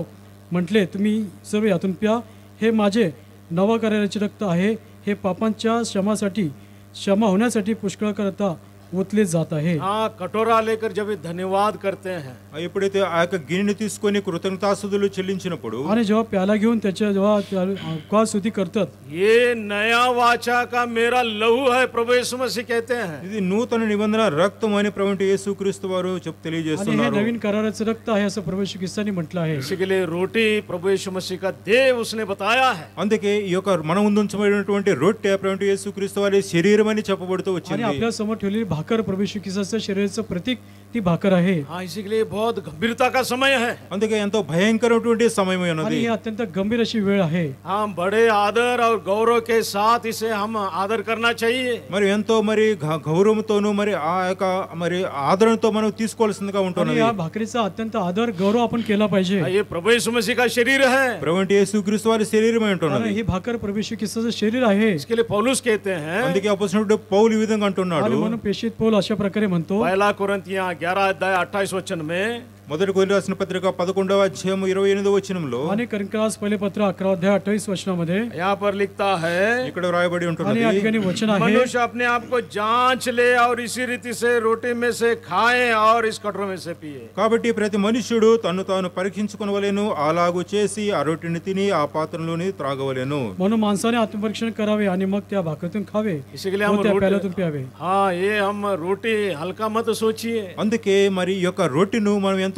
म्हटले तुम्ही सर्व यातून प्या हे माझे नवा कार्याचे रक्त आहे हे पापांच्या क्षमासाठी क्षमा होण्यासाठी पुष्कळ करता ओतले जात आहे हाँ कटोरा लेकर जब ये धन्यवाद करते हैं ఎప్పుడైతే ఆ యొక్క గిన్నెని తీసుకొని కృతజ్ఞతాస్తుతులు చెల్లించినప్పుడు आणि जेव्हा प्याला घेऊन त्याच्या जेव्हा त्या स्तुती करतात ये नया वाचा का मेरा लहू है प्रभु यीशु मसीह कहते हैं ఇది నూతన నిబంధన రక్తం అని ప్రవంటి యేసుక్రీస్తు వారు చెప్ आणि हे తెలియజేస్తున్నారు नवीन कराराचं रक्त आहे असं प्रभू श्री ख्रिस्तांनी म्हटलं आहे इसी के लिए रोटी प्रभु यीशु मसीह का देह उसने बताया है అందుకే ఈ యొక్క మన ముందు ఉంచబడినటువంటి రొట్టె ప్రవంటి యేసుక్రీస్తు వారి శరీరం అని చెప్పబడుతూ आणि వచ్చింది आपल्या समोर ठेवलेली भाकर प्रभू ख्रिस्ताच्या शरीराचं प्रतीक ती भाकर आहे हाँ इसी के लिए बहुत गंभीरता का समय है అందుకే ఎంతో భయంకరమైనటువంటి సమయం आणि ఉన్నది ही अत्यंत गंभीर अशी वेळ आहे हम बड़े आदर और गौरव के साथ इसे हम आदर करना चाहिए మరి ఎంతో మరి గ- గౌరవంతోనూ మరి ఆ యొక్క మరి ఆదరణతో మనం తీసుకోవాల్సిందిగా आणि ఉంటున్నది या भाकरीचा अत्यंत आदर गौरव आपण केला पाहिजे ये प्रभु यीशु मसीह का शरीर है ప్రవంటి యేసుక్రీస్తు వారి శరీరమై ఉంటున్నది आणि ही भाकर प्रभू श्री ख्रिस्ताचं शरीर आहे इसके लिए पौलुस कहते हैं అందుకే అపోసినప్పుడు పౌలు ఈ విధంగా आणि అంటున్నాడు म्हणून प्रेषित पौल अशा प्रकारे म्हणतो पहला कुरंतियां ग्यारह अध्याय अट्ठाईस वचन में మొదటి కొలి రాసిన పత్రిక పదకొండవ అధ్యాయం ఇరవై ఎనిమిదవ వచనంలో आणि कणकास पहिले पत्र अकरा अध्याय अठ्ठावीस वचनामध्ये यहाँ पर लिखता है ఇక్కడ వ్రాయబడి आणि ఉంటున్నది या ठिकाणी वचन आहे मनुष्य अपने आप को जांच ले और इसी रीति से रोटी में से खाए और इस कटोरे में से पिए కాబట్టి ప్రతి మనుష్యుడు తను తాను పరీక్షించుకునవలెను అలాగు చేసి ఆ రొట్టెని తిని ఆ పాత్రలోని త్రాగవలెను म्हणून माणसाने आत्मपरीक्षण करावे आणि मग त्या भाकरीतून खावे इसी के लिए व हम त्या रोटी प्याल्यातून प्यावे हाँ ये हम रोटी हल्का मत सोचिए అందుకే మరి ఈ యొక్క రొట్టెను మనం ఎంతో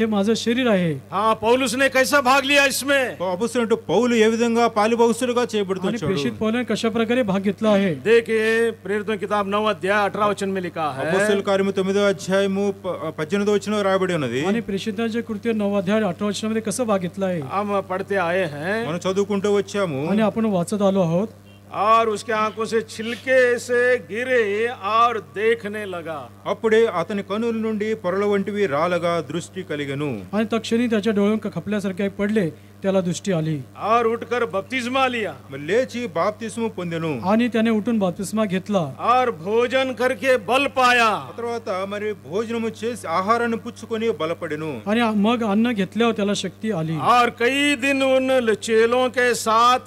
हे माझं शरीर आहे हाँ पौलुस ने कैसा भाग लिया इसमें అపుస్తున్నట్టు పౌలు ఏ విధంగా పాలిభౌసులుగా आणि చేయబడుతున్నాడు प्रेषित पौलाने कशा प्रकारे भाग घेतला आहे देखिए प्रेरितों की किताब नौ अध्याय अठारह वचन में लिखा है అపోస్తుల కార్యము తొమ్మిదో అధ్యాయము ప- పద్దెనిమిదో వచ్చిన రాయబడి ఉన్నది आणि प्रेषितांच्या कृत्य नऊ अध्याय अठरा वचनामध्ये कसं भाग घेतला आहे हम पढ़ते आए हैं మనం చదువుకుంటూ వచ్చాము आणि आपण वाचत आलो आहोत और उसके आंखों से छिलके से गिरे और देखने लगा అప్పుడే అతని కనుల నుండి పొరల వంటివి రాలగా దృష్టి కలిగను आणि तक्षणी त्याच्या डोळ्यात खपल्यासारखे पडले त्याला दृष्टी आली और उठकर बपतिस्मा लिया మరి లేచి బాప్తిస్ము పొందెను आणि त्याने उठून बाप्तिस्मा घेतला और भोजन करके बल पाया ఆ తర్వాత మరి భోజనము చేసి ఆహారాన్ని పుచ్చుకొని బలపడెను आणि मग अन्न घेतल्यावर त्याला शक्ती आली और कई दिन उन चेलों के साथ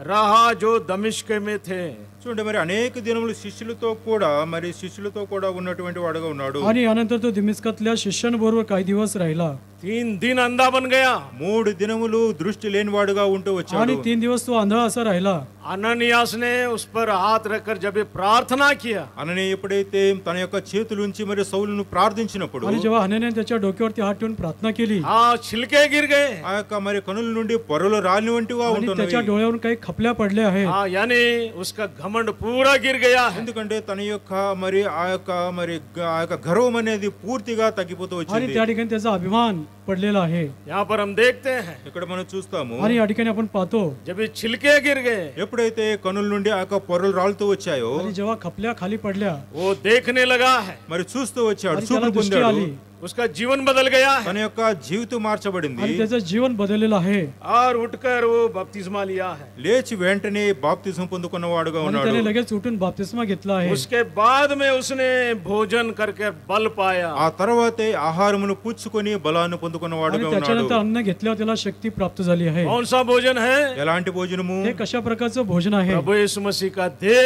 रहा जो दमिश्क में थे। చూడండి మరి అనేక దినములు శిష్యులతో కూడా మరి శిష్యులతో కూడా ఉన్నటువంటి వాడుగా ఉన్నాడు आणि यानंतर तो दिमिस्कातल्या शिष्यांबरोबर काही दिवस राहिला तीन दिन अंधा बन गया మూడు దినములు దృష్టి లేనివాడుగా ఉంటూ వచ్చాడు आणि तीन दिवस तो आंधळा असा राहिला अननियास ने उस पर हाथ रखकर जब ये प्रार्थना किया అనని ఎప్పుడైతే తన యొక్క చేతులుంచి మరి సౌలును ప్రార్థించినప్పుడు आणि जेव्हा हनेने त्याच्या डोक्यावरती हात ठेवून प्रार्थना केली हाँ छिलके गिर गए ఆ యొక్క మరి కనుల నుండి పొరలు రాలిన వంటిగా आणि त्याच्या ఉంటున్నవి डोळ्यावरून काही खपल्या पडल्या आहेत हाँ यानी उसका घमंड पूरा गिर गया है ఎందుకంటే తన యొక్క మరి ఆ యొక్క మరి గ- ఆ యొక్క గర్వం అనేది పూర్తిగా తగ్గిపోతూ आणि వచ్చింది त्या ठिकाणी त्याचा अभिमान पडलेला आहे यहाँ पर हम देखते हैं ఇక్కడ మనం చూస్తాము आणि या ठिकाणी आपण पाहतो जब ये छिलके गिर गए ఎప్పుడైతే కనుల నుండి ఆ యొక్క పొరలు రాలుతూ వచ్చాయో आणि जेव्हा खपल्या खाली पडल्या वो देखने लगा है మరి చూస్తూ వచ్చాడు आणि त्याला చూపులు दृष्टी పొందాడు आली उसका जीवन बदल गया है తన యొక్క జీవితం మార్చబడింది आणि त्याचं जीवन बदललेलं आहे और उठकर वो बपतिस्मा लिया है లేచి వెంటనే బాప్తిజం పొందుకున్న వాడుగా आणि ఉన్నాడు त्याने लगेच उठून बाप्तिस्मा घेतला आहे उसके बाद में उसने भोजन करके बल पाया ఆ తర్వాతే ఆహారమును పుచ్చుకొని బలాన్ని పొందుకున్న आणि వాడుగా ఉన్నాడు त्याच्यानंतर अन्न घेतल्यावर त्याला शक्ती प्राप्त झाली आहे कौन सा भोजन है ఎలాంటి భోజనము हे कशा प्रकारचं भोजन आहे प्रभु यीशु मसीह का देह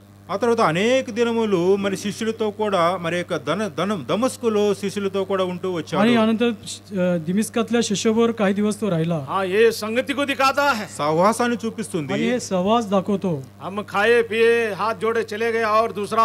ఆ తర్వాత అనేక దినములు మరి శిష్యులతో కూడా మరి యొక్క ధన ధనం దమస్కులో శిష్యులతో కూడా ఉంటూ आणि వచ్చాడు यानंतर अ, दिमिस्कातल्या शिष्यबरोबर काही दिवस तो राहिला हाँ ये संगति को दिखाता है సహవాసాన్ని చూపిస్తుంది आणि हे सहवास दाखवतो हम खाए पिए हाथ जोड़े चले गए और दूसरा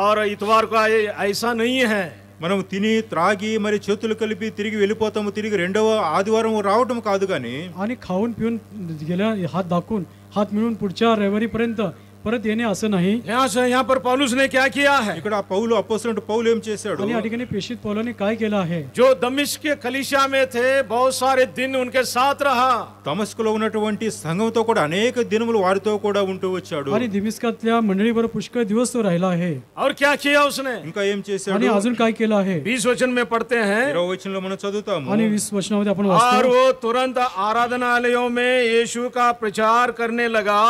और इतवार को आए ऐसा नहीं है మనం తిని త్రాగి మరి చేతులు కలిపి తిరిగి వెళ్ళిపోతాము తిరిగి రెండవ ఆదివారం రావటం కాదు కానీ आणि खाऊन पिऊन गेल्या हात दाखवून हात मिळून पुढच्या रविवारीपर्यंत परत येणे असं नाही यहाँ से यहाँ पर पौलुस ने क्या किया है ఇక్కడ ఆ పౌలు అపోస్తున్న పౌలు ఏం చేశాడు आणि या ठिकाणी प्रेषित पौलाने काय केलं आहे जो दमिश्क के कलिशा में थे बहुत सारे दिन उनके साथ रहा తమస్కులో ఉన్నటువంటి సంఘంతో కూడా అనేక దినములు వారితో కూడా ఉంటూ వచ్చాడు आणि दिमिस्कातल्या मंडळीवर पुष्कळ दिवस तो राहिला आहे और क्या किया उसने ఇంకా ఏం आणि చేశాడు अजून काय केलं आहे बीस वचन में पढ़ते हैं ఇరవై వచనంలో మనం చదువుతాము आणि वीस वचनामध्ये आपण और वाचतो वो तुरंत आराधनालयों में यीशु का प्रचार करने लगा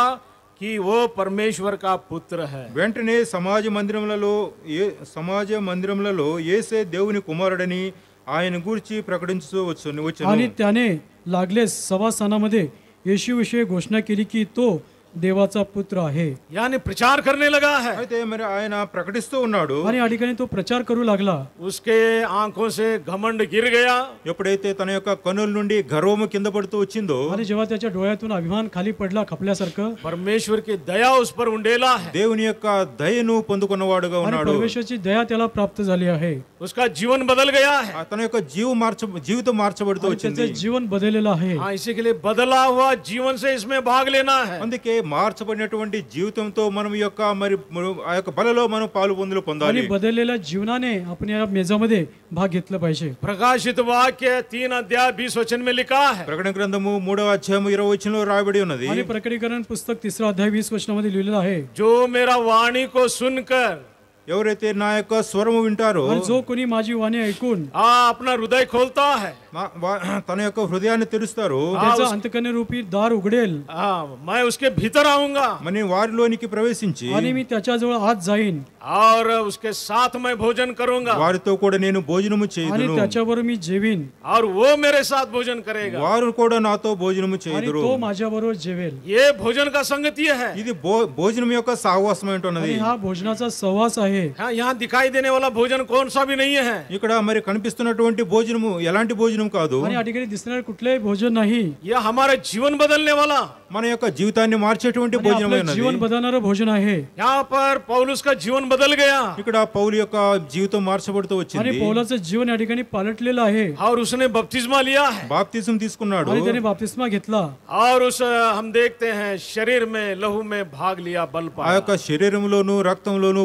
कि वो परमेश्वर का पुत्र है వెంటనే సమాజ మందిరములలో ఏ సమాజ మందిరములలో ఏసే దేవుని కుమారుడని ఆయన గూర్చి ప్రకటించు వచ్చు आणि వచ్చును त्याने लागलेच सभास्थानामध्ये येशूविषयी घोषणा केली की तो देवाचा पुत्र आहे यानी प्रचार करने लगा है అయితే మరి ఆయన ప్రకటిస్తూ ఉన్నాడు आणि या ठिकाणी तो प्रचार करू लागला उसके आंखों से घमंड गिर गया ఎప్పుడైతే తన యొక్క కనుల నుండి గర్వము కింద పడుతూ వచ్చిందో आणि जेव्हा त्याच्या डोळ्यातून अभिमान खाली पडला खपल्यासारखं परमेश्वर की दया उस पर उंडेला है దేవుని యొక్క దయను పొందుకున్నవాడుగా आणि ఉన్నాడు परमेश्वरची दया त्याला प्राप्त झाली आहे उसका जीवन बदल गया है ఆ తన యొక్క జీవ మార్చ జీవితం మార్చబడుతూ आणि వచ్చింది त्याचं जीवन बदललेलं आहे हाँ इसी के लिए बदला हुआ जीवन से इसमें भाग लेना है అందుకే మార్చబడినటువంటి జీవితంతో మనం ఈ యొక్క మరి మరి ఆ యొక్క బలలో మనం పాలు పొందులు పొందాలి आणि बदललेल्या जीवनाने आपण या मेजामध्ये भाग घेतलं पाहिजे प्रकाशित वाक्य तीन अध्याय बीस वचन में लिखा है ప్రకటన గ్రంథము మూడవ అధ్యాయం ఇరవై వచనంలో రాయబడి ఉన్నది आणि प्रकटीकरण पुस्तक तिसरा अध्याय वीस वचनामध्ये लिहिलेलं आहे जो मेरा वाणी को सुनकर ఎవరైతే నా యొక్క స్వరము వింటారో आणि जो कोणी माझी वाणी ऐकून आ अपना हृदय खोलता है నా- వా- తన యొక్క హృదయాన్ని తెరుస్తారు त्याचा अंतकने रूपी दार उघडेल हाँ मैं उसके भीतर आऊंगा మరి వారిలోనికి ప్రవేశించి आणि मी त्याच्याजवळ आत जाईन और उसके साथ मैं भोजन करूंगा వారితో కూడా నేను భోజనము आणि చేయుదును त्याच्याबरोबर मी जेवीन और वो मेरे साथ भोजन करेगा వారు కూడా నాతో భోజనము आणि చేయుదురు तो माझ्याबरोबर जेवेल ये भोजन का संगति है ఇది భో- భోజనం యొక్క సాహవాసం ఏంటున్నది आणि हा भोजनाचा सहवास आहे हाँ यहाँ दिखाई देने वाला भोजन कौन सा भी नहीं है ఇక్కడ మరి కనిపిస్తున్నటువంటి భోజనము ఎలాంటి భోజనం కాదు आणि या ठिकाणी दिसणारे कुठलेही भोजन नाही यह हमारा जीवन बदलने वाला మన యొక్క జీవితాన్ని మార్చేటువంటి आणि భోజనం आपलं जीवन बदलणारं भोजन आहे यहाँ पर पौलुस का जीवन बदल गया ఇక్కడ పౌలు యొక్క జీవితం మార్చబడుతూ आणि వచ్చింది पौलाचं जीवन या ठिकाणी पालटलेलं आहे और उसने बपतिस्मा लिया है బాప్తిజం తీసుకున్నాడు आणि त्याने बाप्तिस्मा घेतला और उस हम देखते हैं शरीर में लहू में भाग लिया बल ఆ पाया యొక్క శరీరంలోను రక్తంలోను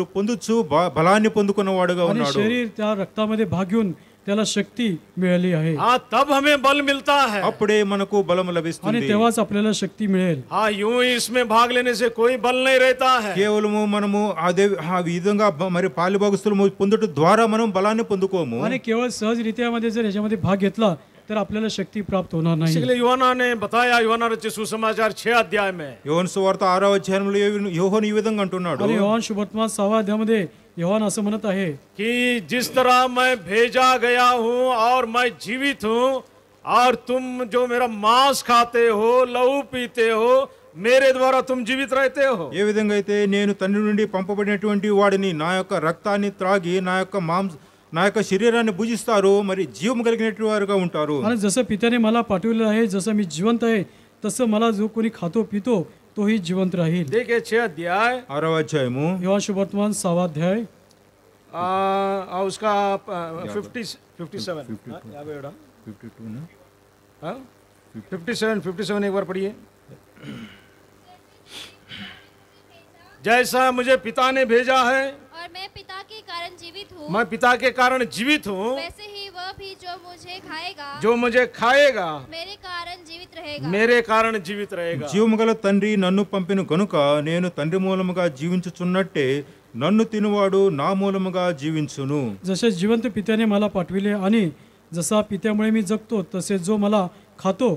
పాలిపొందులు పొందుచు బ- బలాన్ని పొందుకున్న వాడుగా आणि ఉన్నాడు शरीर त्या रक्तामध्ये भाग घेऊन त्याला शक्ती मिळाली आहे हाँ तब हमें बल मिलता है అప్పుడే మనకు బలం आणि లభిస్తుంది तेव्हाच आपल्याला शक्ती मिळेल हाँ यूं ही इसमें भाग लेने से कोई बल नहीं रहता है కేవలము మనము అదే ఆ విధంగా బ- మరి పాలిభాగస్తులు పొందుట ద్వారా మనం బలాన్ని పొందుకోము आणि केवळ सहजरित्यामध्ये जर याच्यामध्ये भाग घेतला तर आपल्याला शक्ती प्राप्त होणार नाही इसलिए युवाना ने बताया युवाना रचित सुसमाचार छह अध्याय में యోహన్ సువార్త ఆరో అధ్యాయంలో ఏ- యోహన్ ఈ విధంగా అంటున్నాడు आणि योहान शुभवर्तमान सहावा अध्यायामध्ये योहान असं म्हणत आहे कि जिस तरह मैं भेजा गया हूँ और मैं जीवित हूँ और तुम जो मेरा मांस खाते हो लहू पीते हो मेरे द्वारा तुम जीवित रहते हो ఏ విధంగా అయితే నేను తండ్రి నుండి పంపబడినటువంటి వాడిని నా యొక్క రక్తాన్ని త్రాగి నా యొక్క మాంస నా యొక్క శరీరాన్ని భుజిస్తారు మరి జీవం కలిగినటువంటి వారుగా ఉంటారు आणि जसं पित्याने मला पाठवलेलं आहे जसं मी जिवंत आहे तसं मला जो कोणी खातो पितो तोही जिवंत राहील देखिए छह अध्याय ఆరవ అధ్యాయము योहान शुभवर्तमान सहावा अध्याय आ, आ, उसका fifty fifty seven fifty seven fifty seven एक बार पढ़िए जैसा मुझे पिता ने भेजा है और मैं पिता के कारण जीवित हूँ मैं पिता के कारण जीवित हूँ वैसे ही वह भी जो मुझे खाएगा जो मुझे खाएगा मेरे कारण जीवित रहेगा मेरे कारण जीवित रहेगा జీవము గల తండ్రి నన్ను పంపిన గనుక నేను తండ్రి మూలముగా జీవించుచున్నట్టే నన్ను తినువాడు నా మూలముగా జీవించును जसे जिवंत पित्याने मला पाठविले आणि जसा पित्यामुळे मी जगतो तसे जो मला खातो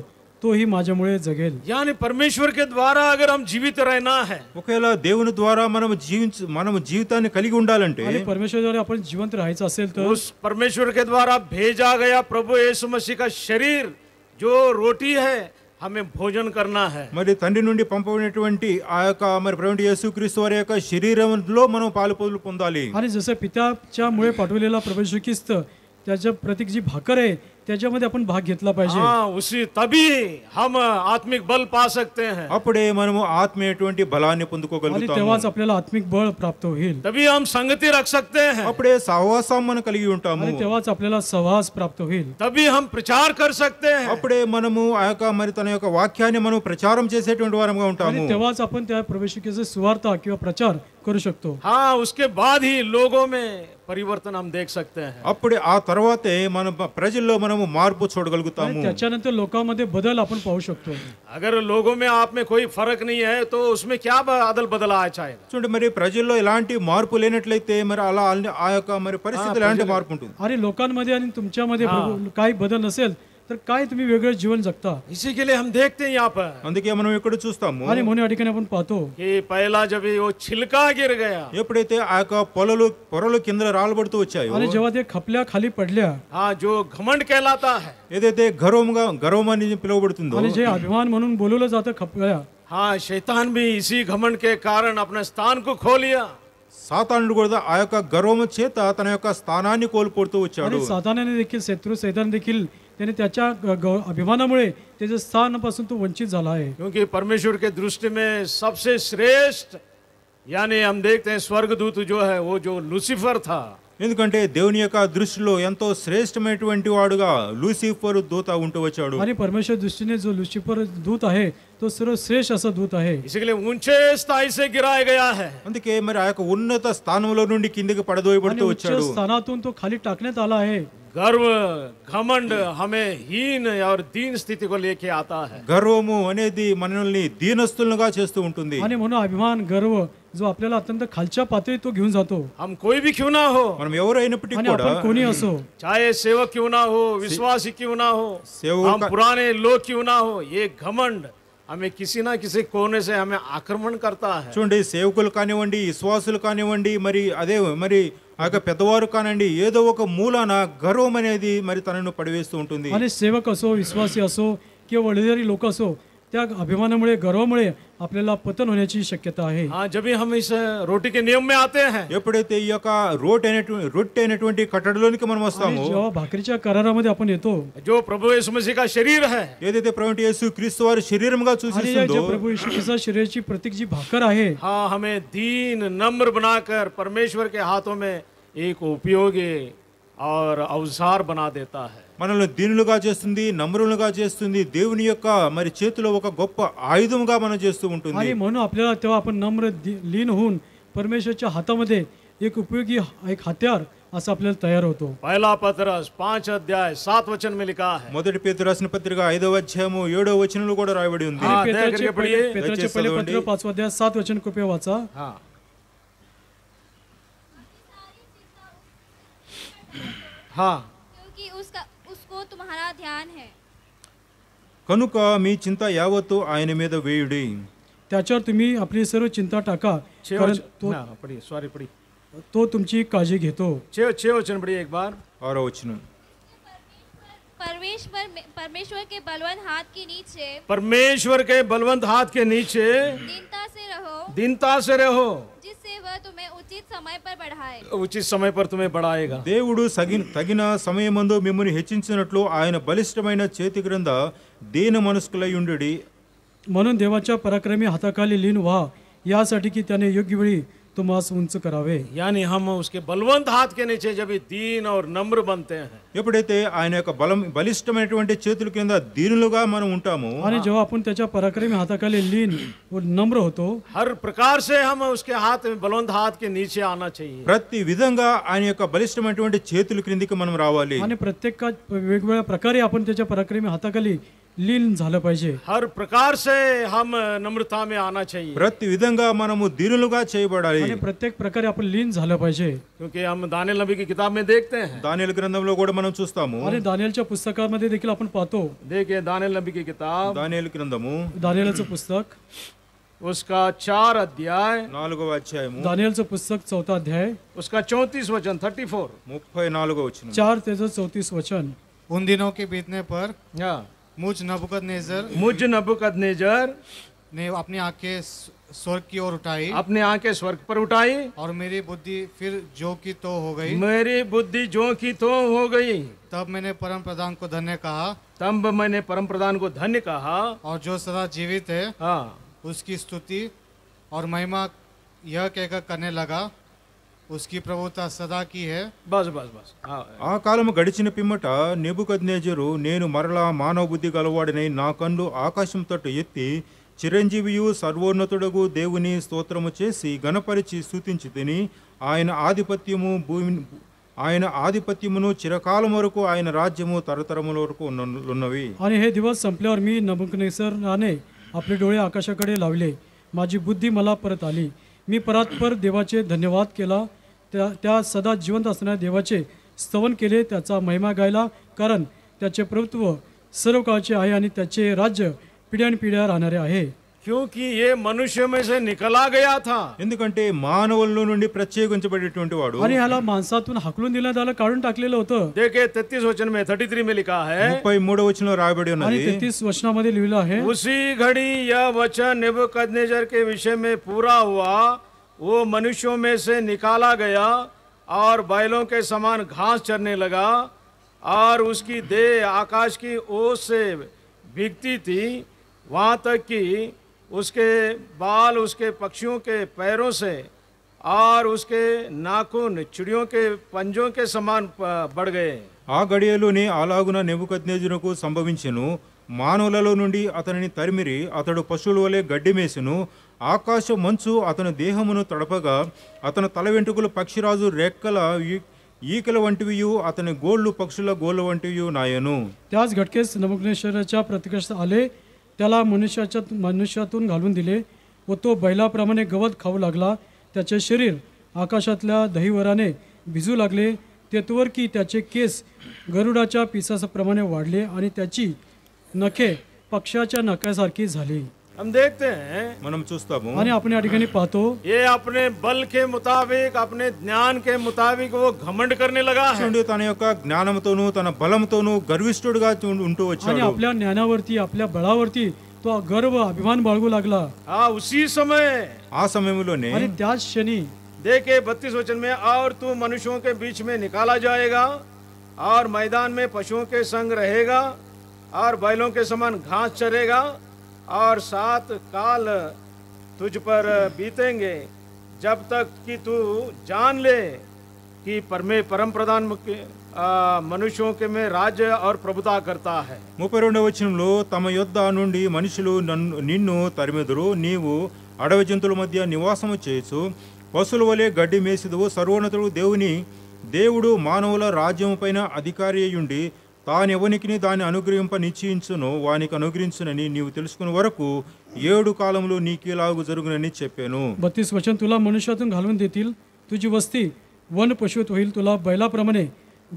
तोही माझ्यामुळे जगेल यानी परमेश्वर के द्वारा अगर हम जीवित रहना है ఒకవేళ దేవుని ద్వారా మనం జీవించ మనం జీవితాన్ని కలిగి ఉండాలంటే आणि परमेश्वराद्वारे आपण जिवंत राहायचं असेल तर उस परमेश्वर के द्वारा भेजा गया प्रभु यीशु मसीह का शरीर जो रोटी है हमें भोजन करना है మరి తండ్రి నుండి పంపబడినటువంటి ఆ యొక్క మరి ప్రవీణ యేసుక్రీస్తు వారి యొక్క శరీరంలో మనం పాలు పొందులు పొందాలి आणि जसं पित्याच्या मुळे पाठवलेला प्रभू श्री ख्रिस्त त्याच्या प्रतीक जी भाकर आहे त्याच्यामध्ये आपण भाग घेतला पाहिजे हाँ उसी तभी हम आत्मिक बल पा सकते हैं అప్పుడే మనము ఆత్మీయటువంటి బలాన్ని आणि పొందుకోగలుగుతాము तेव्हाच आपल्याला आत्मिक बळ प्राप्त होईल तभी हम संगति रख सकते हैं అప్పుడే సహవాసం మనం కలిగి ఉంటాము आणि तेव्हाच आपल्याला सहवास प्राप्त होईल तभी हम प्रचार कर सकते हैं అప్పుడే మనము ఆ యొక్క మరి తన యొక్క వాక్యాన్ని మనం ప్రచారం చేసేటువంటి వారంగా ఉంటాము आणि तेव्हाच आपण त्या प्रवेशिकेचे सुवार्ता किंवा प्रचार करू शकतो हाँ उसके बाद ही लोगों में परिवर्तन हम देख सकते हैं అప్పుడే ఆ తర్వాతే మన ప్రజల్లో మనము మార్పు आणि చూడగలుగుతాము त्याच्यानंतर लोकांमध्ये बदल आपण पाहू शकतो अगर लोगों में आप में कोई फर्क नहीं है तो उसमें क्या अदल बदल आ जाएगा చూడండి మరి ప్రజల్లో ఎలాంటి మార్పు లేనట్లయితే మరి అలా అన్ని- ఆ యొక్క మరి పరిస్థితులు ఎలాంటి మార్పు ఉంటుంది आणि लोकांमध्ये आणि तुमच्यामध्ये प्रभू- काही बदल नसेल तर काय तुम्ही वेगळं जीवन जगता इसी के लिए हम देखते हैं यहाँ पर అందుకే మనం ఇక్కడ చూస్తాము आणि म्हणून या ठिकाणी आपण पाहतो कि पहला जब ये वो छिलका गिर गया ఎప్పుడైతే ఆ యొక్క పొలలు పొరలు కింద రాలబడుతూ వచ్చాయో आणि जेव्हा ते खपल्या खाली पडल्या हाँ जो घमंड कहलाता है ఏదైతే గర్వంగా గర్వం అని పిలువబడుతుందో आणि जे अभिमान म्हणून बोलवलं जातं खपल्या हाँ शैतान भी इसी घमंड के कारण अपने स्थान को खो लिया సాతానుడు కూడా ఆ యొక్క గర్వము చేత తన యొక్క స్థానాన్ని కోల్పోతూ వచ్చాడు आणि सातानाने देखील शत्रू सैतान देखील त्याने त्याच्या अभिमानामुळे तो वंचित झाला आहे. क्योंकि परमेश्वर के दृष्टि में सबसे श्रेष्ठ, यानी हम देखते हैं, स्वर्गदूत जो है, वो जो लूसीफर था। ఎందుకంటే దేవుని యొక్క దృష్టిలో ఎంతో శ్రేష్టమైనటువంటి వాడుగా లూసిఫర్ దూత ఉంటూ వచ్చాడు आणि परमेश्वर दृष्टीने जो लुसिफर दूत आहे तो सर्वश्रेष्ठ असा दूत आहे इसलिए ऊंचे स्थाई से गिराया गया है అందుకే మరి ఆ యొక్క ఉన్నత స్థానంలో నుండి కిందికి आणि పడదోయబడుతూ उच्च వచ్చాడు स्थानातून तो खाली टाकण्यात आला आहे गर्व घमंड हमें हीन और दीन स्थिति को लेके आता है గర్వము అనేది మనల్ని దీనస్తులుగా చేస్తూ ఉంటుంది आणि म्हणून अभिमान गर्व जो आपल्याला अत्यंत खालच्या पातळीत तो घेऊन जातो हम कोई भी क्यों ना हो మనం ఎవరైనప్పటికీ आणि కూడా आपण कोणी असो चाहे सेवक क्यों ना हो विश्वासी क्यों ना हो सेवक हम का- पुराने लोग क्यों ना हो ये घमंड हमें किसी ना किसी कोने से हमें आक्रमण करता है చూడండి సేవకులు కానివ్వండి విశ్వాసులు కానివ్వండి మరి అదే మరి ఆ యొక్క పెద్దవారు కానివ్వండి ఏదో ఒక మూలాన గర్వం అనేది మరి తనను పడివేస్తూ ఉంటుంది आणि सेवक असो विश्वासी असो किंवा वडीलधारी लोक असो त्या अभिमानामुळे गर्वामुळे आपल्याला पतन होण्याची शक्यता आहे हाँ जब भी हम इस रोटी के नियम में आते हैं ఎప్పుడైతే ఈ యొక్క రోట్ అయినటువంటి రొట్టె అయినటువంటి కట్టడిలోనికి మనం आणि వస్తామో जेव्हा भाकरीच्या करारामध्ये आपण येतो जो प्रभु यीशु मसीह का शरीर है ఏదైతే ప్రవీణ యేసు క్రీస్తు వారి శరీరంగా आणि या చూసిస్తుందో ज्या प्रभू येशू ख्रिस्ता शरीराची प्रतीक जी भाकर आहे हाँ हमें दीन नम्र बनाकर परमेश्वर के हाथों में एक उपयोगी और अवजार बना देता है మనల్ని దీనులుగా చేస్తుంది నమ్రులుగా చేస్తుంది దేవుని యొక్క మరి చేతిలో ఒక గొప్ప ఆయుధంగా మనం చేస్తూ ఉంటుంది. आणि म्हणून आपल्याला तेव्हा आपण नम्र दि- लीन होऊन परमेश्वरच्या हातामध्ये एक उपयोगी ह- एक हत्यार असा आपल्याला तयार होतो पहला पत्रस पांच अध्याय सात वचन में लिखा है మొదటి పేతురు రాసిన పత్రిక ఐదవ అధ్యాయము ఏడవ వచనంలో కూడా రాయబడి ఉంది. हा, त्या पेत्राचे क्रियेपुढे पहिले पेत्राचे त्याचे पहिले पत्र सदोंडी. पाचवा अध्याय सात वचन कृपया वाचा हाँ हाँ उसको तुम्हारा ध्यान है కనుక మీ చింత యావత్తు ఆయన మీద వేయుడి त्याच्यावर तुम्ही आपली सर्व चिंता टाका छह कारण वचन तो हाँ, पढ़िए सॉरी पढ़िए तो तुमची काळजी घेतो छह छह वचन पढ़िए एक बार ఆరో వచనం परमेश्वर में- परमेश्वर के बलवंत हाथ के नीचे परमेश्वर के बलवंत हाथ के नीचे दीनता से रहो दीनता से रहो जिससे वह तुम्हें उचित समय पर बढ़ाए उचित समय पर तुम्हें बढ़ाएगा దేవుడు సగిన తగిన సమయమందు మిమ్మల్ని హెచ్చించినట్లు ఆయన బలిష్టమైన చేతి క్రింద దీన మనస్కులై ఉండుడి म्हणून देवाच्या पराक्रमी हाताखाली लीन व्हा यासाठी की त्याने योग्य वेळी तुम्हास उंच करावे यानी हम उसके बलवंत हाथ के नीचे जब ये दीन और नम्र बनते हैं ఎప్పుడైతే ఆయన యొక్క బలం బలిష్టమైనటువంటి చేతుల కింద దీనులుగా మనం ఉంటామో आणि जेव्हा आपण त्याच्या पराक्रमी हाताखाली लीन व नम्र होतो हर प्रकार से हम उसके हाथ में बलवंत हाथ के नीचे आना चाहिए ప్రతి విధంగా ఆయన యొక్క బలిష్టమైనటువంటి చేతుల క్రిందికి మనం రావాలి आणि प्रत्येक वेगवेगळ्या प्रकारे आपण त्याच्या पराक्रमी हाताखाली लीन झालं पाहिजे हर प्रकार से हम नम्रता में आना चाहिए ప్రతి విధంగా మనము దీనులుగా చేయబడాలి आणि प्रत्येक प्रकारे आपण लीन झालं पाहिजे क्योंकि हम दानियल नबी की किताब में देखते हैं దానిల గ్రంథంలో కూడా మనం చూస్తాము आणि दानियलच्या पुस्तकामध्ये देखील आपण पाहतो देखिए दानियल नबी की किताब దానియలు గ్రంథము दानियलचं पुस्तक उसका चार अध्याय నాలుగవ అధ్యాయము दानियलचं पुस्तक चौथा अध्याय उसका चौतीस वचन थर्टी फोर ముప్పై నాలుగవ వచనం चार त्याचं चौतीस वचन उन दिनों के बीतने पर हाँ मुझ नबुकदनेजर मुझ नबुकदनेजर ने अपनी आँखें स्वर्ग की ओर उठाई। अपने आँखें स्वर्ग पर उठाई। और मेरी बुद्धि फिर जो की तो हो गई। मेरी बुद्धि जो की तो हो गई। तब मैंने परम प्रधान को धन्य कहा। तब मैंने परम प्रधान को धन्य कहा। और जो सदा जीवित है हाँ। उसकी स्तुति और महिमा यह कहकर करने लगा उसकी प्रभुता सदा की है बस बस बस हाँ ఆ కాలము గడిచిన పిమ్మట నెబుకద్నేజరు నేను మరలా మానవ బుద్ధి గలవాడినై నా కన్ను ఆకాశం తట్టు ఎత్తి చిరంజీవియు సర్వోన్నతుడగు దేవుని స్తోత్రము చేసి గణపరిచి స్తుతించి తిని ఆయన ఆధిపత్యము భూమి ఆయన ఆధిపత్యమును చిరకాలం వరకు ఆయన రాజ్యము తరతరముల వరకు ఉన్న- ఉన్నవి आणि हे दिवस संपल्यावर मी नबुकनेसराने आपले डोळे आकाशाकडे लावले माझी बुद्धी मला परत आली मी परात्पर देवाचे धन्यवाद केला. त्या त्या सदा जिवंत असणाऱ्या देवाचे स्तवन केले त्याचा महिमा गायला. कारण त्याचे प्रभुत्व सर्व काळचे आहे आणि त्याचे राज्य पिढ्यानपिढ्या राहणारे आहे. क्योंकि ये मनुष्य में से निकला गया था ఎందుకంటే మానవుల్లో నుండి ప్రత్యేకించబడేటువంటి వాడు आणि ह्याला माणसातून हाकलून देण्यात आलं काढून टाकलेलं होतं देखिए तैतीस वचन में थर्टी थ्री में लिखा है ముప్పై మూడో వచనం రాయబడి आणि ఉన్నది तेहतीस वचनामध्ये लिहिलं आहे उसी घड़ी यह वचन नेबुकदनेजर के विषय में पूरा हुआ वो मनुष्यों में से निकाला गया और बैलों के समान घास चरने लगा और उसकी देह आकाश की ओस से भीगती थी वहाँ तक कि उसके बाल उसके पक्षियों के पैरों से और उसके नाखून चिड़ियों के पंजों के समान प- बढ़ गए ఆ గడియలోనే అలాగున నెబుకద్నేజునకు సంభవించెను మానవులలో నుండి అతనిని తరిమిరి అతడు పశువుల వలె గడ్డి మేసెను ఆకాశ మంచు అతని దేహమును తడపగా అతని తల వెంట్రుకలు పక్షిరాజు రెక్కల ఈ- ఈకల వంటివియు అతని గోళ్ళు పక్షుల గోళ్ళ వంటివి నాయను त्याच घटकेस नमुग्नेश्वराच्या प्रतिकर्ष आले त्याला मनुष्याच्या मनुष्यातून घालून दिले व तो बैलाप्रमाणे गवत खाऊ लागला. त्याचे शरीर आकाशातल्या दहीवराने भिजू लागले. तेतवर की त्याचे केस गरुडाच्या पिसाप्रमाणे वाढले आणि त्याची नखे पक्षाच्या नख्यासारखी झाली. हम देखते हैं మనం చూస్తాము आणि आपण या ठिकाणी पाहतो ये अपने बल के मुताबिक अपने ज्ञान के मुताबिक वो घमंड करने लगा है కృష్ణుడు తన యొక్క జ్ఞానంతోనూ తన బలంతోనూ గర్విష్ఠుడుగా చూ- ఉంటూ आणि వచ్చాడు आपल्या ज्ञानावरती आपल्या बळावरती तो गर्व अभिमान बाळगू लागला हाँ उसी समय ఆ సమయంలోనే आणि त्याच क्षणी देखे बत्तीस वचन में और तू मनुष्यों के बीच में निकाला जाएगा और मैदान में पशुओं के संग रहेगा और बैलों के समान घास चरेगा और सात काल तुझ पर बीतेंगे जब तक कि तू जान ले कि परमे परम प्रधान मुख्य आ, मनुष्यों के में राज्य और प्रभुता करता है ముప్పై రెండవ వచనంలో తమ యొద్ద నుండి మనుషులు నన్ను నిన్ను తరిమెదురు నీవు అడవి జంతువుల మధ్య నివాసము చేయొచ్చు పశువుల వలె గడ్డి మేసిదువు సర్వోన్నతుడు దేవుని దేవుడు మానవుల రాజ్యము పైన అధికారి అయ్యుండి తానెవనికి దాన్ని అనుగ్రహింప నిశ్చయించును వానికి అనుగ్రహించునని నీవు తెలుసుకున్న వరకు ఏడు కాలంలో నీకేలాగు జరుగునని చెప్పాను बत्तीस वचन तुला मनुष्यातून घालून देतील तुझी वस्ती वन पशुत होईल तुला बैलाप्रमाणे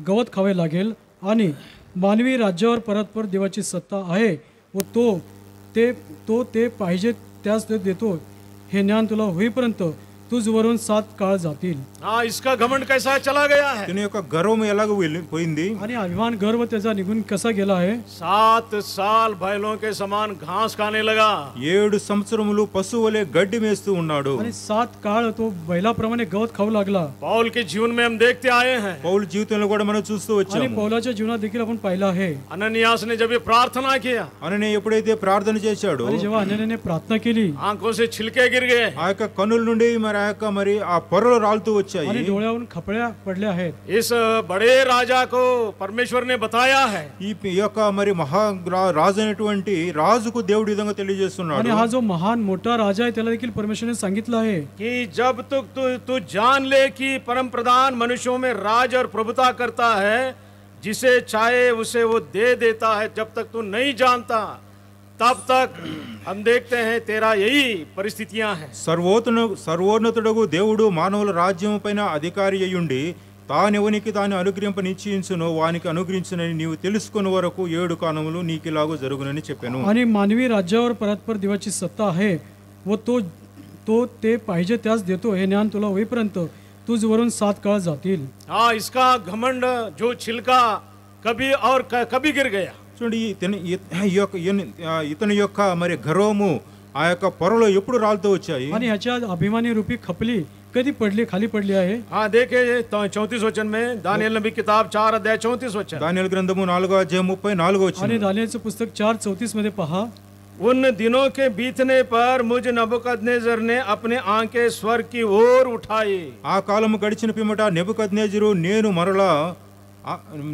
गवत खावे लागेल आणि मानवी राज्यावर परतपर देवाची सत्ता आहे व तो ते तो ते पाहिजे त्यास ते देतो हे ज्ञान तुला होईपर्यंत तुझवरून सात काळ जातील हाँ इसका घमंड कैसा चला गया है తన యొక్క గర్వం ఎలాగ వెళ్ళి- పోయింది आणि अभिमान गर्व त्याचा निघून कसा गेला आहे सात साल बैलों के समान घास खाने लगा ఏడు సంవత్సరములు పశువు వలె గడ్డి మేస్తూ ఉన్నాడు आणि सात काळ तो बैलाप्रमाणे गवत खाऊ लागला पौल के जीवन में हम देखते आए हैं పౌలు జీవితంలో కూడా మనం చూస్తూ आणि వచ్చాము पौलाच्या जीवनात देखील आपण पाहिलं आहे अनन्यास ने जब ये प्रार्थना किया అననే ఎప్పుడైతే ప్రార్థన చేశాడో आणि जेव्हा अन्याने प्रार्थना केली आंखों से छिलके गिर गए ఆ యొక్క కన్నుల నుండి మరి ఆ యొక్క మరి ఆ పొరలు రాలుతూ వచ్చాయి आणि डोळ्यावरून खपळ्या पडल्या आहेत इस बड़े राजा को परमेश्वर ने बताया है ఈ పి- ఈ యొక్క మరి మహా రా- రాజు అయినటువంటి రాజుకు దేవుడు ఈ విధంగా తెలియజేస్తున్నాడు आणि हा जो महान मोठा राजा आहे त्याला देखील परमेश्वरने सांगितलं आहे कि जब तक तू तू जान ले कि परम प्रधान मनुष्यों में राज और प्रभुता करता है जिसे चाहे उसे वो दे देता है जब तक तू नहीं जानता तब तक हम देखते हैं तेरा यही परिस्थितियां हैं సర్వోన్నత సర్వోన్నతుడగు దేవుడు మానవుల రాజ్యం పైన అధికారి అయ్యుండి తానెవనికి తాను అనుగ్రహింప నిశ్చయించును వానికి అనుగ్రహించునని నీవు తెలుసుకున్న వరకు ఏడు కాలములు నీకిలాగూ జరుగునని చెప్పాను आणि मानवी राज्यावर परतपर देवाची सत्ता आहे व तो तो ते पाहिजे त्यास देतो हे ज्ञान तुला होईपर्यंत तुझवरून सात काळ जातील हाँ इसका घमंड जो छिलका कभी और क- कभी गिर गया చూడండి ఇతని ఇత- ఈ యొక్క ఈయన- ఆ, ఇతని యొక్క మరి గర్వము ఆ యొక్క పొరలో ఎప్పుడు రాలుతూ వచ్చాయి आणि ह्याच्या अभिमानी रूपी खपली कधी पडली खाली पडली आहे हाँ देखिए चौतीस वचन में दानियल नबी किताब चार अध्याय चौतीस वचन దానియలు గ్రంథము నాలుగో అధ్యాయం ముప్పై నాలుగో आणि వచ్చిన दानियलचं पुस्तक चार चौतीस मध्ये पहा उन दिनों के बीतने पर मुझ नबुकदनेजर ने अपने आंखें स्वर्ग की ओर उठाई ఆ కాలము గడిచిన పిమ్మట నెబుకద్నేజరు నేను మరలా ఆ-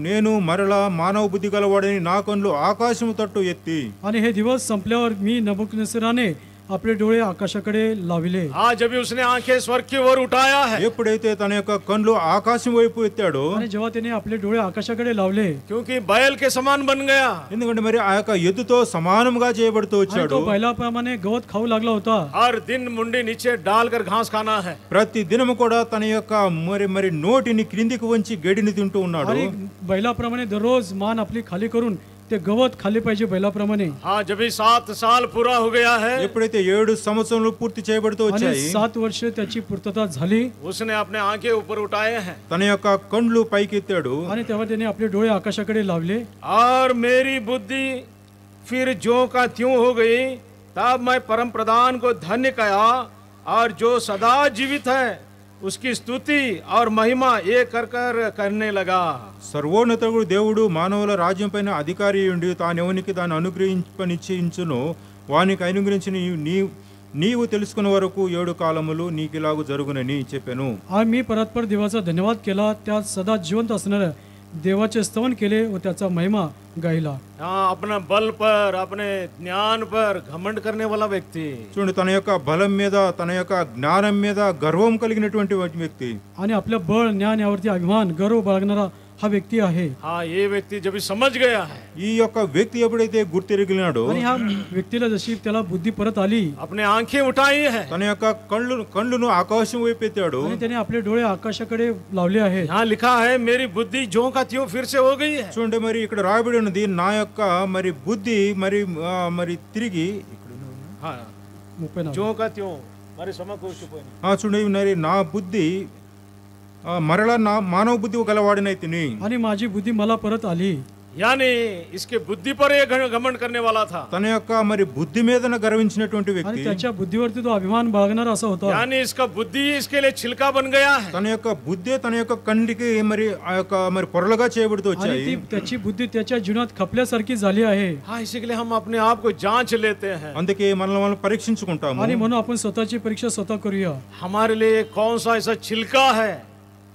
నేను మరలా మానవ బుద్ధి గలవాడని నా కన్నులు ఆకాశము తట్టు ఎత్తి आणि हे दिवस संपल्यावर मी नबुकनेसराने आपले डोळे आकाशाकडे लाविले आज जब भी उसने आंखें स्वर्ग की ओर उठाया है ఎప్పుడైతే తన యొక్క కన్నులు ఆకాశం వైపు ఎత్తాడో आणि जेव्हा त्याने आपले डोळे आकाशाकडे लावले क्योंकि बैल के समान बन गया ఎందుకంటే మరి ఆ యొక్క ఎద్దుతో సమానంగా చేయబడుతూ आणि వచ్చాడు तो बैलाप्रमाणे गवत खाऊ लागला होता हर दिन मुंडी नीचे डालकर घास खाना है ప్రతి దినము కూడా తన యొక్క మరి మరి నోటిని క్రిందికి వంచి గడిని తింటూ ఉన్నాడు आणि बैलाप्रमाणे दररोज मान आपली खाली करून ते गवत खाली पाहिजे बैलाप्रमाणे हाँ जब भी सात साल पूरा हो गया है ఎప్పుడైతే ఏడు సంవత్సరాలు పూర్తి చేయబడుతూ आणि వచ్చాయి सात वर्ष त्याची पूर्तता झाली उसने अपने आंखें ऊपर उठाए हैं తన యొక్క కండ్లు పైకెత్తాడు आणि तेव्हा त्याने आपले डोळे आकाशाकडे लावले और मेरी बुद्धि फिर जो का त्यों हो गई तब मैं परम प्रधान को धन्य कहा और जो सदा जीवित है उसकी स्तुति और महिमा एक कर कर करने लगा సర్వోన్నతుడు దేవుడు మానవుల రాజ్యం పైన అధికారి ఉండి తానెవనికి దాన్ని అనుగ్రహింప నిశ్చయించును వానికి అనుగ్రహించి నీ- నీ నీవు తెలుసుకున్న వరకు ఏడు కాలములు నీకిలాగు జరుగునని చెప్పాను आणि मी परस्पर देवाचा धन्यवाद केला त्या सदा जिवंत असणाऱ्या देवाचे स्तवन केले व त्याचा महिमा गायला हाँ अपना बल पर अपने ज्ञान पर घमंड करने वाला व्यक्ति చూడండి తన యొక్క బలం మీద తన యొక్క జ్ఞానం మీద గర్వం కలిగినటువంటి వ్యక్తి आणि आपलं बळ ज्ञान यावरती अभिमान गर्व बाळगणारा हा व्यक्ती आहे हा ये व्यक्ती जब समझ गया है ఈ యొక్క వ్యక్తి ఎప్పుడైతే గుర్తిరిగినాడో అని ఆ వ్యక్తిలో జసి తెల బుద్ధి పరత్ ఆలి అప్నే ఆంఖే ఉఠాయి హై తన యొక్క కళ్ళు కళ్ళును ఆకాశం వైపు ఎత్తాడు అని తనే అప్లే డోळे ఆకాశకడే లావలే ఆహే యా లిఖా హై మేరీ బుద్ధి జో కా త్యో ఫిర్ సే హో గయి హై చూడండి మరి ఇక్కడ రాయబడి ఉన్నది నా యొక్క మరి బుద్ధి మరి మరి తిరిగి ఇక్కడ హా ముప్పై జో కా త్యో మరి సమకూర్చిపోయింది ఆ చూడండి మరి నా బుద్ధి ఆ, మరలా నా మానవ బుద్ధి గలవాడినైతిని आणि माझी बुद्धी मला परत आली यानी इसके बुद्धि पर ये घ- घमंड करने वाला था తన యొక్క మరి బుద్ధి మీదన గర్వించినటువంటి आणि వ్యక్తి त्याच्या बुद्धीवरती तो अभिमान बाळगणारा असा होता यानी इसका बुद्धि इसके लिए छिलका बन गया है తన యొక్క బుద్ధి తన యొక్క కంటికి మరి ఆ యొక్క మరి పొరలుగా చేయబడుతూ आणि వచ్చాయి ती त्याची बुद्धी त्याच्या जीवनात खपल्यासारखी झाली आहे हाँ इसी के लिए हम अपने आप को जांच लेते हैं అందుకే మనల్ని మనం పరీక్షించుకుంటాము आणि म्हणून आपण स्वतःची परीक्षा स्वतः करूया हमारे लिए कौन सा ऐसा छिलका है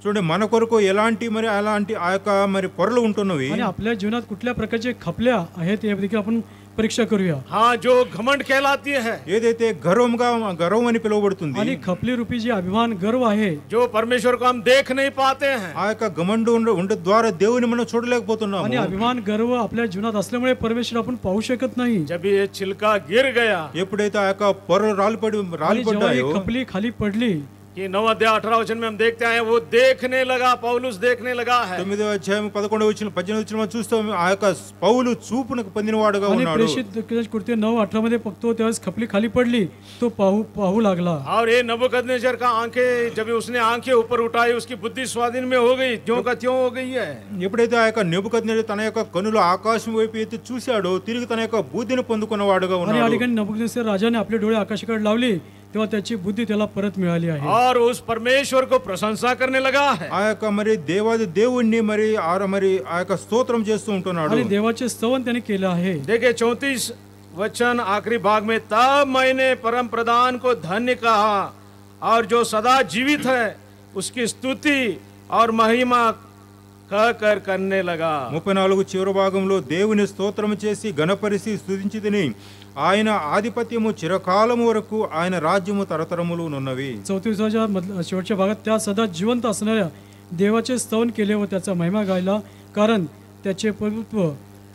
చూడండి మన కొరకు ఎలాంటి మరి అలాంటి ఆ యొక్క మరి పొరలు ఉంటున్నవి आणि आपल्या जीवनात कुठल्या प्रकारचे खपल्या आहेत हे देखील आपण परीक्षा करूया हाँ जो घमंड कहलाती है ఏదైతే గర్వంగా గర్వం అని పిలువబడుతుంది आणि खपली रूपी जे अभिमान गर्व आहे जो परमेश्वर को हम देख नहीं पाते हैं ఆ యొక్క గమండు ఉండ ఉండ ద్వారా దేవుని మనం आणि చూడలేకపోతున్నాము अभिमान गर्व आपल्या जीवनात असल्यामुळे परमेश्वर आपण पाहू शकत नाही जब ये छिलका गिर गया ఎప్పుడైతే ఆ యొక్క పొరలు రాలిపడి आणि जेव्हा రాలిపడ్డాయో ही खपली खाली पडली कि नौ अध्याय अठारह वचन में हम देखते हैं वो देखने लगा पौलुस देखने लगा है తొమ్మిదో అధ్యాయం పదకొండవ వచ్చిన పద్దెనిమిది వచ్చిన మనం చూస్తాం ఆ యొక్క పౌలు చూపునకు పొందినవాడుగా आणि ఉన్నాడు प्रेषित कृत्य नऊ अठरा मध्ये बघतो त्यावेळेस खपली खाली पडली तो पाहू पाहू लागला और ये नबुकदनेस्सर का आंखें जब उसने आंखें ऊपर उठाई उसकी बुद्धि स्वाधीन में हो गई ज्यों का त्यों हो गई है ఎప్పుడైతే ఆ యొక్క నెబుకద్నెజరు తన యొక్క కనులు ఆకాశం వైపు ఎత్తి చూశాడో తిరిగి తన యొక్క బుద్ధిని పొందుకున్నవాడుగా आणि या ఉన్నాడు ठिकाणी नबुकनेसर राजाने आपले डोळे आकाशाकडे लावली तेव्हा त्याची बुद्धी त्याला परत मिळाली आहे और उस परमेश्वर को प्रशंसा करने लगा है ఆ యొక్క మరి దేవాది దేవుణ్ణి మరి ఆర మరి ఆ యొక్క స్తోత్రం చేస్తూ ఉంటున్నాడు आणि देवाचे स्तवन त्याने केलं आहे देखिए चौतीस वचन आखिरी भाग में तब मैंने परम प्रधान को धन्य कहा और जो सदा जीवित है उसकी स्तुति और महिमा कह कर करने लगा ముప్పై నాలుగు చివరి భాగంలో దేవుని స్తోత్రం చేసి గణపరిసి స్తుతించి తిని ఆయన ఆధిపత్యము చిరకాలము వరకు ఆయన రాజ్యము తరతరములు నున్నవి चौतीसाच्या मधल्या शेवटच्या भागात त्या सदा जिवंत असणाऱ्या देवाचे स्तवन केले व त्याचा महिमा गायला कारण त्याचे प्रभुत्व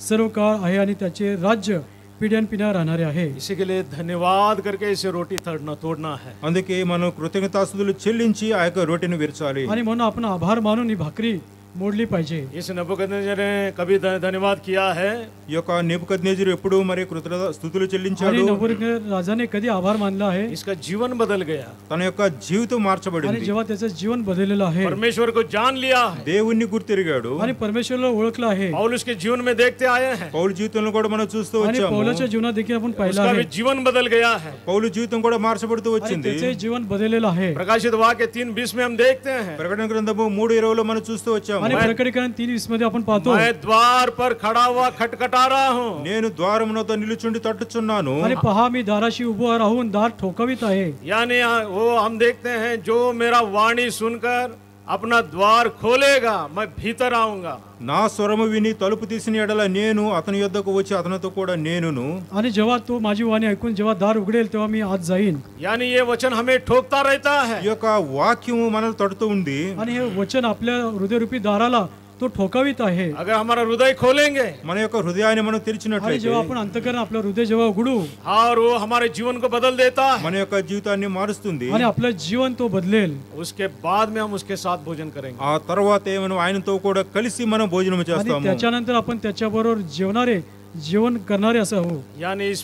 सर्व काळ आहे आणि त्याचे राज्य पिढ्यानपिढ्या राहणारे आहे इसी के लिए धन्यवाद करके इसे रोटी तोड़ना तोड़ना है అందుకే మనం కృతజ్ఞతాస్తుతులు చెల్లించి ఆ యొక్క రొట్టెను విరచాలి आणि म्हणून आपण आभार मानून ही भाकरी मोडली पाहिजे इस नबुकदनेस्सर ने कभी ध- धन्यवाद किया है ఈ యొక్క నెబుకద్నేజరు ఎప్పుడు మరి కృతజ్ఞత స్థుతులు आणि చెల్లించాడు नवरत्न राजाने कधी आभार मानला आहे इसका जीवन बदल गया తన యొక్క జీవితం आणि మార్చబడింది जेव्हा त्याचं जीवन बदललेलं आहे परमेश्वर को जान लिया है దేవుణ్ణి గుర్తిరిగాడు आणि परमेश्वरला ओळखलं आहे पौलुस के जीवन में देखते आए हैं పౌలు జీవితంలో కూడా మనం చూస్తూ आणि వచ్చాము पौलाच्या जीवनात देखील आपण पाहिलं उसका आहे भी जीवन बदल गया है పౌలు జీవితం కూడా మార్చబడుతూ आणि వచ్చింది त्याचे जीवन बदललेलं आहे प्रकाशित वाक्य तीन बीस में हम देखते हैं ప్రకటన గ్రంథము మూడు ఇరవైలో మనం చూస్తూ వచ్చాము आणि प्रकटीकरण तीन वीस मध्ये आपण पाहतो मैं द्वार पर खड़ा हुआ खटखटा रहा हूँ నేను ద్వారమునొద్ద నిలుచుండి తట్టుచున్నాను आणि पहा मी दाराशी उभं राहून दार ठोकवित आहे यानी आ- वो हम देखते हैं जो मेरा वाणी सुनकर अपना द्वार खोलेगा मैं भीतर आऊंगा నా స్వరము విని తలుపు తీసిన ఎడల నేను అతని యొద్దకు వచ్చి అతనితో కూడా నేనును आणि जेव्हा तो माझी वाणी ऐकून जेव्हा दार उघडेल तेव्हा मी आत जाईन यानी ये वचन हमें ठोकता रहता है ఈ యొక్క వాక్యము మనల్ని తడుతూ ఉంది आणि हे वचन आपल्या हृदयरूपी दाराला तो ठोकावित आहे अगर हमारा हृदय खोलेंगे మన యొక్క హృదయాన్ని మనం आणि తెరిచినట్లయితే जेव्हा आपण अंतकरण आपलं हृदय जेव्हा उघडू और वो हमारे जीवन को बदल देता है మన యొక్క జీవితాన్ని మారుస్తుంది आणि आपलं जीवन तो बदलेल उसके बाद में हम उसके साथ भोजन करेंगे ఆ తర్వాత ఏమైనా ఆయనతో కూడా కలిసి మనం భోజనం आणि చేస్తాము त्याच्यानंतर आपण त्याच्याबरोबर जेवणारे जेवण करणारे असं हो यानी इस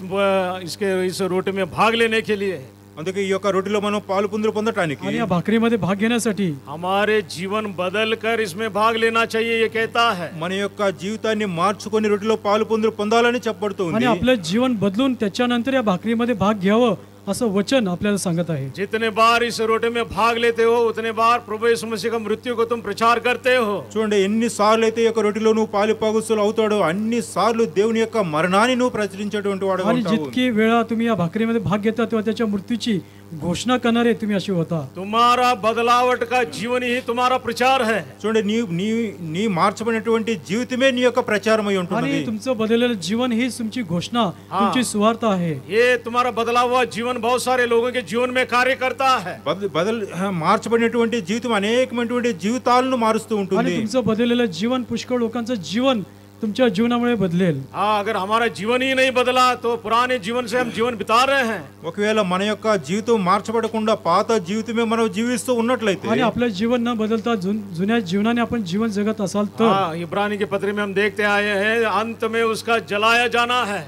इसके इस रोटी में भाग लेने के लिए అందుకే ఈ యొక్క రొట్టెలో మనం పాలు పొందులు పొందటానికి आणि या भाकरीमध्ये भाग घेण्यासाठी हमारे जीवन बदल कर इसमें भाग लेना चाहिए ये कहता है మన యొక్క జీవితాన్ని మార్చుకొని రొట్టెలో పాలు పొందులు పొందాలని చెప్పబడుతూ आणि ఉంది आपलं जीवन बदलून त्याच्यानंतर या भाकरीमध्ये भाग घ्यावं असं वचन आपल्याला सांगत आहे जितने बार इस रोटे में भाग लेते हो उतने बार प्रभु यीशु मसीह का मृत्यु को तुम प्रचार करते हो చూడండి ఎన్ని సార్లు అయితే ఈ యొక్క రొట్టెలో నువ్వు పాలు పాగుస్తులు అవుతాడో అన్ని సార్లు దేవుని యొక్క మరణాన్ని నువ్వు ప్రచురించేటువంటి వాడు आणि जितकी वेळा तुम्ही या भाकरीमध्ये भाग घेता तेव्हा त्याच्या मृत्यूची घोषणा करणारे तुम्ही अशी होता तुम्हारा बदलावट का जीवन ही तुम्हारा प्रचार है చూడండి నీ నీ నీ మార్చబడినటువంటి జీవితమే నీ యొక్క ప్రచారమై ఉంటున్నది आणि तुमचं बदललेलं जीवन हीच तुमची घोषणा तुमची सुवार्थ आहे ये तुम्हारा बदला हुआ जीवन बहुत सारे लोगों के जीवन में कार्य करता है బద- బదల్ మార్చబడినటువంటి జీవితం అనేకమైనటువంటి జీవితాలను మారుస్తూ आणि ఉంటుంది तुमचं बदललेलं जीवन पुष्कळ लोकांचं जीवन तुमच्या जीवनामुळे बदलेल हाँ अगर हमारा जीवन ही नहीं बदला तो पुराने जीवन से हम जीवन बिता रहे हैं ఒకవేళ మన యొక్క జీవితం మార్చబడకుండా పాత జీవితమే మనం జీవిస్తూ ఉన్నట్లయితే आणि आपलं जीवन न बदलता जुन- जुन्या जीवनाने आपण जीवन जगत असाल तर हाँ इब्रानी के पत्र में हम देखते आए हैं अंत में उसका जलाया जाना है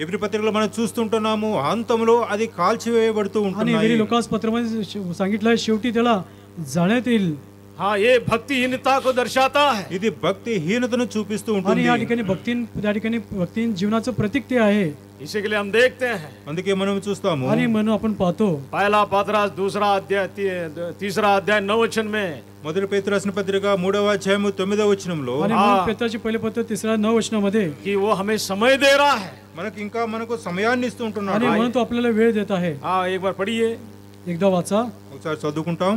ఎవ్రి పత్రికలో మనం చూస్తుంటున్నాము అంతంలో అది కాల్చివేయబడుతూ आणि ఉంటున్నాయి एव्हरी लोकांस पत्रामध्ये शे- सांगितलं शेवटी त्याला जाण्यात येईल हाँ ये भक्तिहीनता को दर्शाता है ఇది భక్తిహీనతను చూపిస్తూ आणि ఉంటుంది या ठिकाणी भक्तीन त्या ठिकाणी भक्तीन जीवनाचं प्रतीक ते आहे इसी के लिए हम देखते हैं అందుకే మనం చూస్తాము आणि म्हणून आपण पाहतो पहला पत्रास दूसरा अध्याय ती- तीसरा अध्याय नौ वचन में మొదటి పేతురు రాసిన పత్రిక మూడవ అధ్యాయము తొమ్మిదవ వచనంలో आणि म्हणून पेत्राची पहिले पत्र तिसऱ्या नऊ वचनामध्ये कि वो हमें समय दे रहा है మనకు ఇంకా మనకు సమయాన్ని ఇస్తూ ఉంటున్నాడు आणि म्हणून तो आपल्याला वेळ देत आहे हाँ एक बार पढ़िए एकदा वाचा ఒకసారి చదువుకుంటాం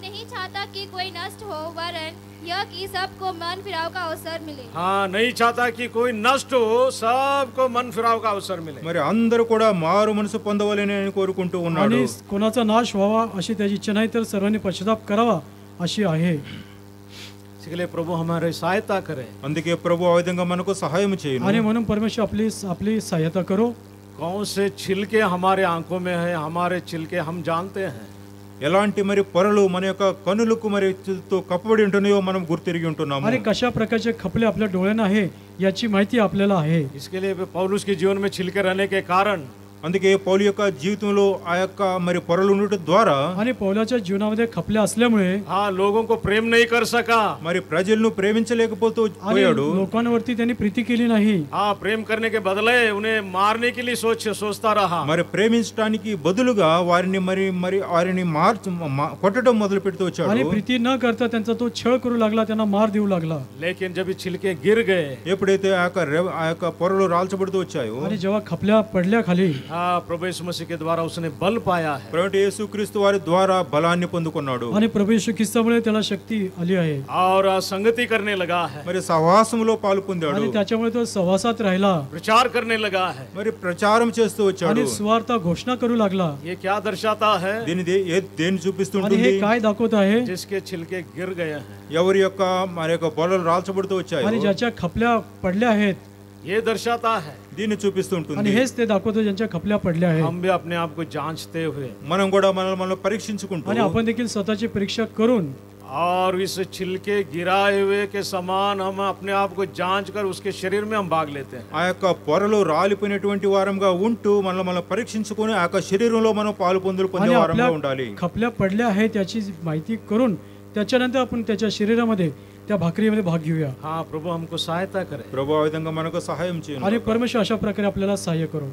नहीं चाहता कि कोई नष्ट हो वरन यह कि सबको मन फिराव का अवसर मिले हाँ नहीं चाहता कि कोई नष्ट हो सबको मन फिराव का अवसर मिले మరి అందరూ కూడా మారు మనసు పొందవాలని ఆయన కోరుకుంటూ ఉన్నాడు आणि कोणाचा नाश व्हावा अशी त्याची इच्छा नाही तर सर्वांनी पश्चाताप करावा अशी आहे इसके लिए प्रभु हमारे सहायता करे అందుకే ప్రభు ఆ విధంగా మనకు సహాయం చేయను आणि म्हणून परमेश्वर आपली आपली सहायता करो कौन से छिलके हमारे आंखों में है हमारे छिलके हम जानते हैं ఎలాంటి మరి పొరలు మన యొక్క కనులకు మరి తో కప్పబడి ఉంటున్నాయో మనం గుర్తిరిగి ఉంటున్నాము आणि कशा प्रकारचे खपले आपल्या डोळ्यांना आहे याची माहिती आपल्याला आहे इसके लिए पौलुस के जीवन में छिलके रहने के कारण అందుకే పౌలు యొక్క జీవితంలో ఆ యొక్క మరి పొరలు ఉండటం ద్వారా आणि पौलाच्या जीवनामध्ये खपले असल्यामुळे हाँ लोगों को प्रेम नहीं कर सका మరి ప్రజలను ప్రేమించలేకపోతూ आणि పోయాడు लोकांवरती त्यांनी प्रीती केली नाही हाँ प्रेम करने के बदले उन्हें मारने के लिए सोच सोचता रहा మరి ప్రేమించడానికి బదులుగా వారిని మరి మరి వారిని మార్చ మా- కొట్టడం మొదలు పెడుతూ आणि వచ్చాడు प्रीती न करता त्यांचा तो छळ करू लागला त्यांना मार देऊ लागला लेकिन जब ये छिलके गिर गए ఎప్పుడైతే ఆ యొక్క రెవ- ఆ యొక్క పొరలు రాల్చబడుతూ వచ్చాయో आणि जेव्हा खपल्या पडल्या खाली हाँ प्रभु यीशु मसीह के द्वारा उसने बल पाया है ప్రభుడు యేసుక్రీస్తు వారి ద్వారా బలాన్ని పొందుకున్నాడు आणि प्रभू येशू ख्रिस्तामुळे त्याला शक्ती आली आहे और संगति करने लगा है మరి సహవాసములో పాలు పొందాడు आणि त्याच्यामुळे तो सहवासात राहिला प्रचार करने लगा है మరి ప్రచారం చేస్తూ వచ్చాడు आणि सुवार्ता घोषणा करू लागला ये क्या दर्शाता है దీని దే- ఏ దేన్ని आणि చూపిస్తుంటుంది हे काय दाखवत आहे जिसके छिलके गिर गए हैं ఎవరి యొక్క మరి యొక్క బొలలు రాల్చబడుతూ आणि వచ్చాయి ज्याच्या खपल्या पडल्या आहेत ये दर्शाता है దీన్ని आणि చూపిస్తుంటుంది हेच ते दाखवतो ज्यांच्या खपल्या पडल्या आहेत हम भी अपने आप को जांचते हुए మనం కూడా మనల్ని మనం పరీక్షించుకుంటూ आणि आपण देखील स्वतःची परीक्षा करून और इस छिलके गिराए हुए के समान हम अपने आप को जांच कर उसके शरीर में हम भाग लेते हैं ఆ యొక్క పొరలు రాలిపోయినటువంటి వారంగా ఉంటూ మనల్ని మనం పరీక్షించుకొని ఆ యొక్క శరీరంలో మనం పాలు పొందులు పొందే आणि వారంగా आपल्या ఉండాలి खपल्या पडल्या आहेत याची माहिती करून त्याच्यानंतर आपण त्याच्या शरीरामध्ये त्या भाकरीमध्ये भाग घेऊया. हा प्रभू हमको सहायता करे. प्रभू आवेदन मन सहाय्य आणि परमेश्वर अशा प्रकारे आपल्याला सहाय्य करू.